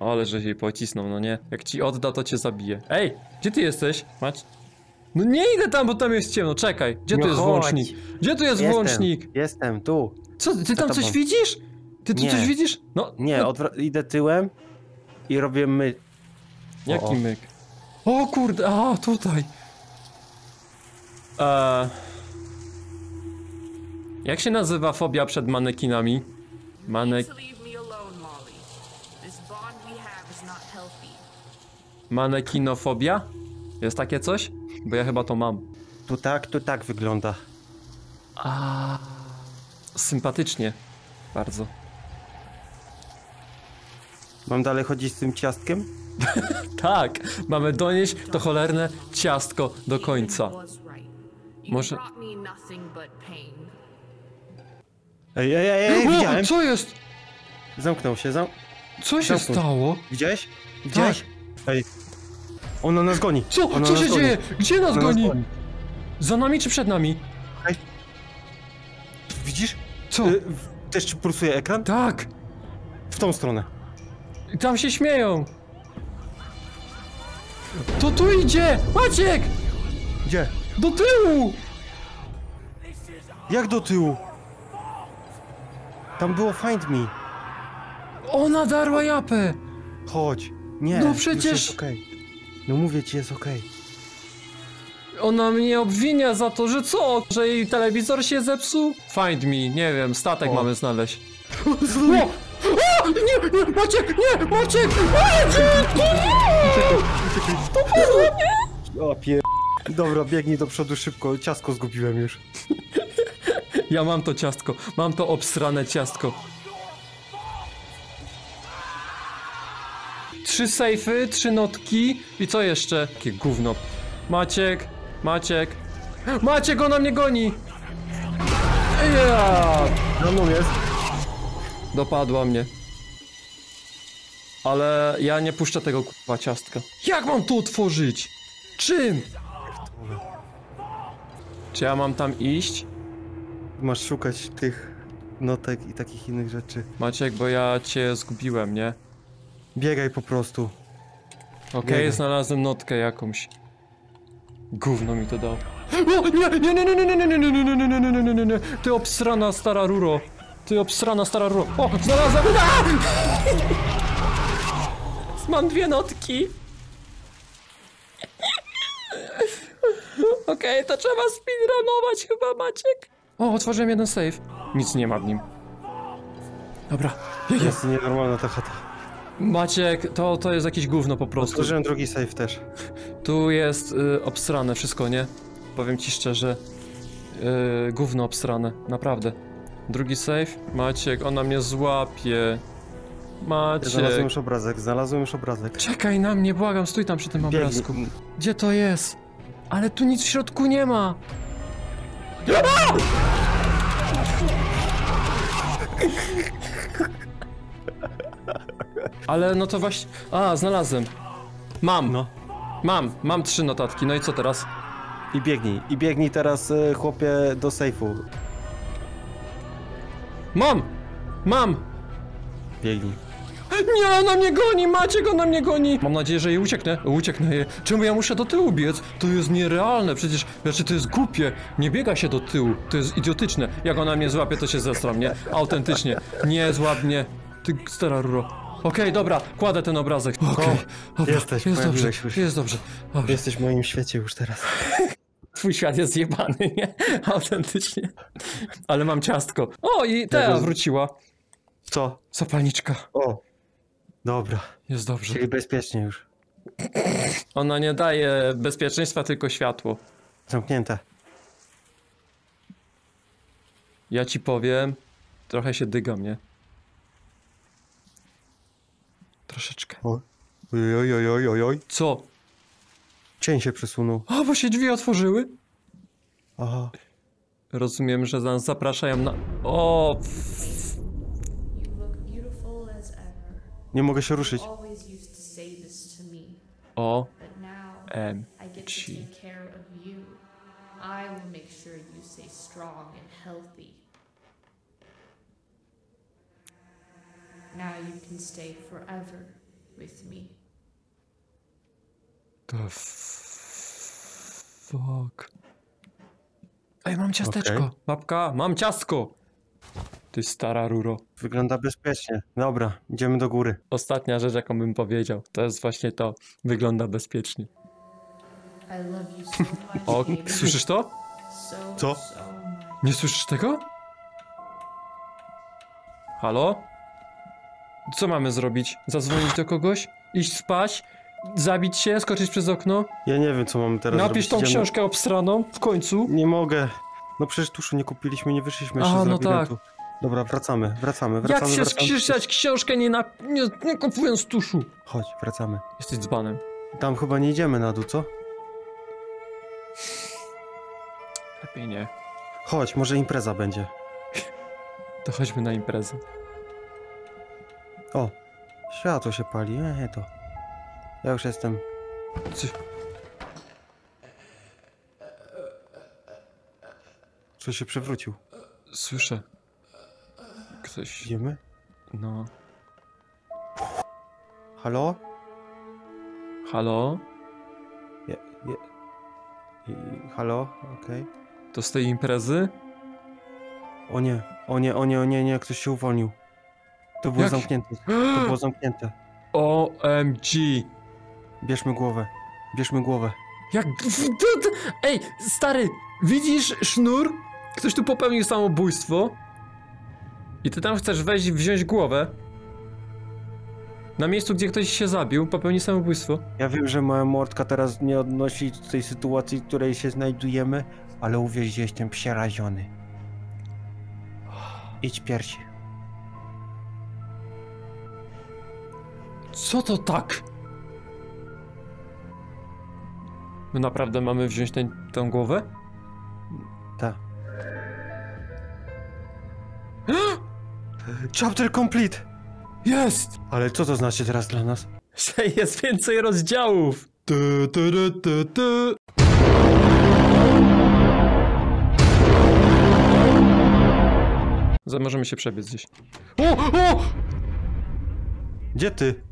Ale że jej pocisnął, no nie. Jak ci odda, to cię zabije. Ej, gdzie ty jesteś? Mać... No nie idę tam, bo tam jest ciemno. Czekaj, gdzie tu No jest chodź. włącznik? Gdzie tu jest Jestem, włącznik? Jestem, tu. Co, ty tam coś widzisz? Ty tu Nie. coś widzisz? No, Nie, no, odwra- idę tyłem i robię my. Jaki o. myk? O kurde, a tutaj. Eee, jak się nazywa fobia przed manekinami? Manek... Manekinofobia? Jest takie coś? Bo ja chyba to mam. Tu tak, tu tak wygląda. A sympatycznie. Bardzo. Mam dalej chodzić z tym ciastkiem? Tak, mamy donieść to cholerne ciastko do końca. Może-. Ej, ej, ej, ej O, widziałem! co jest? Zamknął się, zam... Co się Zamknął. stało? Widziałeś? Widziałeś? Ej. Ona nas goni. Co? Ona Co się goni. dzieje? Gdzie nas Ona nas goni? Za nami czy przed nami? Widzisz? Co? Y, też ci pulsuje ekran? Tak! W tą stronę. Tam się śmieją! To tu idzie! Maciek! Gdzie? Do tyłu! Jak do tyłu? Tam było find me. Ona darła japę! Chodź. Nie, No już przecież- jest okej. No mówię ci, jest okej. Ona mnie obwinia za to, że co? Że jej telewizor się zepsuł? Find me, nie wiem, statek O. mamy znaleźć. O! O! Nie, nie, Maciek, nie, Maciek! Maciek! O pier... Dobra, biegnij do przodu szybko, ciasko zgubiłem już. Ja mam to ciastko, mam to obsrane ciastko. Trzy sejfy, trzy notki i co jeszcze? Jakie gówno. Maciek, Maciek. Maciek, ona mnie goni! Ja! No, no jest. Dopadła mnie. Ale ja nie puszczę tego kurwa ciastka. Jak mam to otworzyć? Czym? Czy ja mam tam iść? Masz szukać tych notek i takich innych rzeczy. Maciek, bo ja cię zgubiłem, nie? Biegaj po prostu. Okej, Biegaj. znalazłem notkę jakąś. Gówno mi to dał. O, nie, nie, nie, nie, nie, nie, nie, nie, nie, nie, nie, nie, nie, nie, nie, nie, nie. Ty obsrana stara ruro. Ty obsrana stara ruro. O, znalazłem! A! Mam dwie notki. Okej, to trzeba speedrunować chyba, Maciek. O, otworzyłem jeden save. Nic nie ma w nim. Dobra. Je, je. Jest nienormalna ta chata. Maciek, to, to jest jakieś gówno po prostu. Otworzyłem drugi save też. Tu jest y, obsrane wszystko, nie? Powiem ci szczerze. Y, gówno obsrane, naprawdę. Drugi save. Maciek, ona mnie złapie. Znalazłem Maciek. już obrazek, znalazłem już obrazek. Czekaj na mnie, błagam, stój tam przy tym obrazku. Biegnij. Gdzie to jest? Ale tu nic w środku nie ma. Ale no to właśnie... A, znalazłem. Mam. No. Mam, mam trzy notatki, no i co teraz? I biegnij. I biegnij teraz, y, chłopie, do sejfu. Mam! Mam! Biegnij. Nie, ona mnie goni, Maciek, ona mnie goni! Mam nadzieję, że jej ucieknę, ucieknę jej. Czemu ja muszę do tyłu biec? To jest nierealne, przecież, znaczy to jest głupie. Nie biega się do tyłu, to jest idiotyczne. Jak ona mnie złapie, to się zestram, nie? Autentycznie. Nie złap mnie. Ty stara ruro. Okej, dobra, kładę ten obrazek. Okej, dobra, jesteś, jest dobrze, pojawiłeś jest dobrze. dobrze. Jesteś w moim świecie już teraz. Twój świat jest zjebany, nie? Autentycznie. Ale mam ciastko. O, i Tea roz- wróciła. Co? Zapalniczka. O. Dobra. Jest dobrze. Czyli bezpiecznie już. Ona nie daje bezpieczeństwa, tylko światło. Zamknięte. Ja ci powiem, trochę się dygam, nie? Troszeczkę. Oj, oj, oj, oj, oj, oj. Co? Cień się przesunął. O, bo się drzwi otworzyły? Aha. Rozumiem, że nas zapraszają na... O! Nie mogę się ruszyć. O! M. G. I will make sure you stay strong and healthy. Now you can stay forever with me. The. Fuck. Ej, mam ciasteczko. Okej. Babka, mam ciastko. Ty stara ruro. Wygląda bezpiecznie. Dobra, idziemy do góry. Ostatnia rzecz, jaką bym powiedział, to jest właśnie to. Wygląda bezpiecznie. I love you so much, O, baby. słyszysz to? So, Co? so. Nie słyszysz tego? Halo? Co mamy zrobić? Zadzwonić do kogoś? Iść spać? Zabić się? Skoczyć przez okno? Ja nie wiem, co mamy teraz Napisz zrobić. tą Idziemy- książkę obstraną w końcu. Nie mogę. No przecież tuszu nie kupiliśmy, nie wyszliśmy jeszcze A, z no labiryntu. Dobra, wracamy, wracamy, Jak wracamy. się wracamy. skrzyżać książkę nie, na... nie, nie kupując tuszu? Chodź, wracamy. Jesteś dzbanem. Tam chyba nie idziemy na dół, co? Lepiej nie. Chodź, może impreza będzie. To chodźmy na imprezę. O, światło się pali, e, to. Ja już jestem. Coś się przewrócił. Słyszę. Ktoś... Idziemy? No... Halo? Halo? Je, je, i, halo? Okej. To z tej imprezy? O nie, o nie, o nie, o nie, nie, ktoś się uwolnił. To było Jak? zamknięte. To było zamknięte. OMG! Bierzmy głowę. Bierzmy głowę. Jak... Ej, stary! Widzisz sznur? Ktoś tu popełnił samobójstwo. I ty tam chcesz wejść i wziąć głowę. Na miejscu, gdzie ktoś się zabił, popełni samobójstwo. Ja wiem, że moja mordka teraz nie odnosi do tej sytuacji, w której się znajdujemy, ale uwierz, że jestem przerażony. Idź pierwszy. Co to tak? My naprawdę mamy wziąć tę tę głowę? Ta. Chapter complete! Jest! Ale co to znaczy teraz dla nas? Że jest więcej rozdziałów! Tu, tu, tu, tu, tu. Za- Możemy się przebiec gdzieś. O! O! Gdzie ty?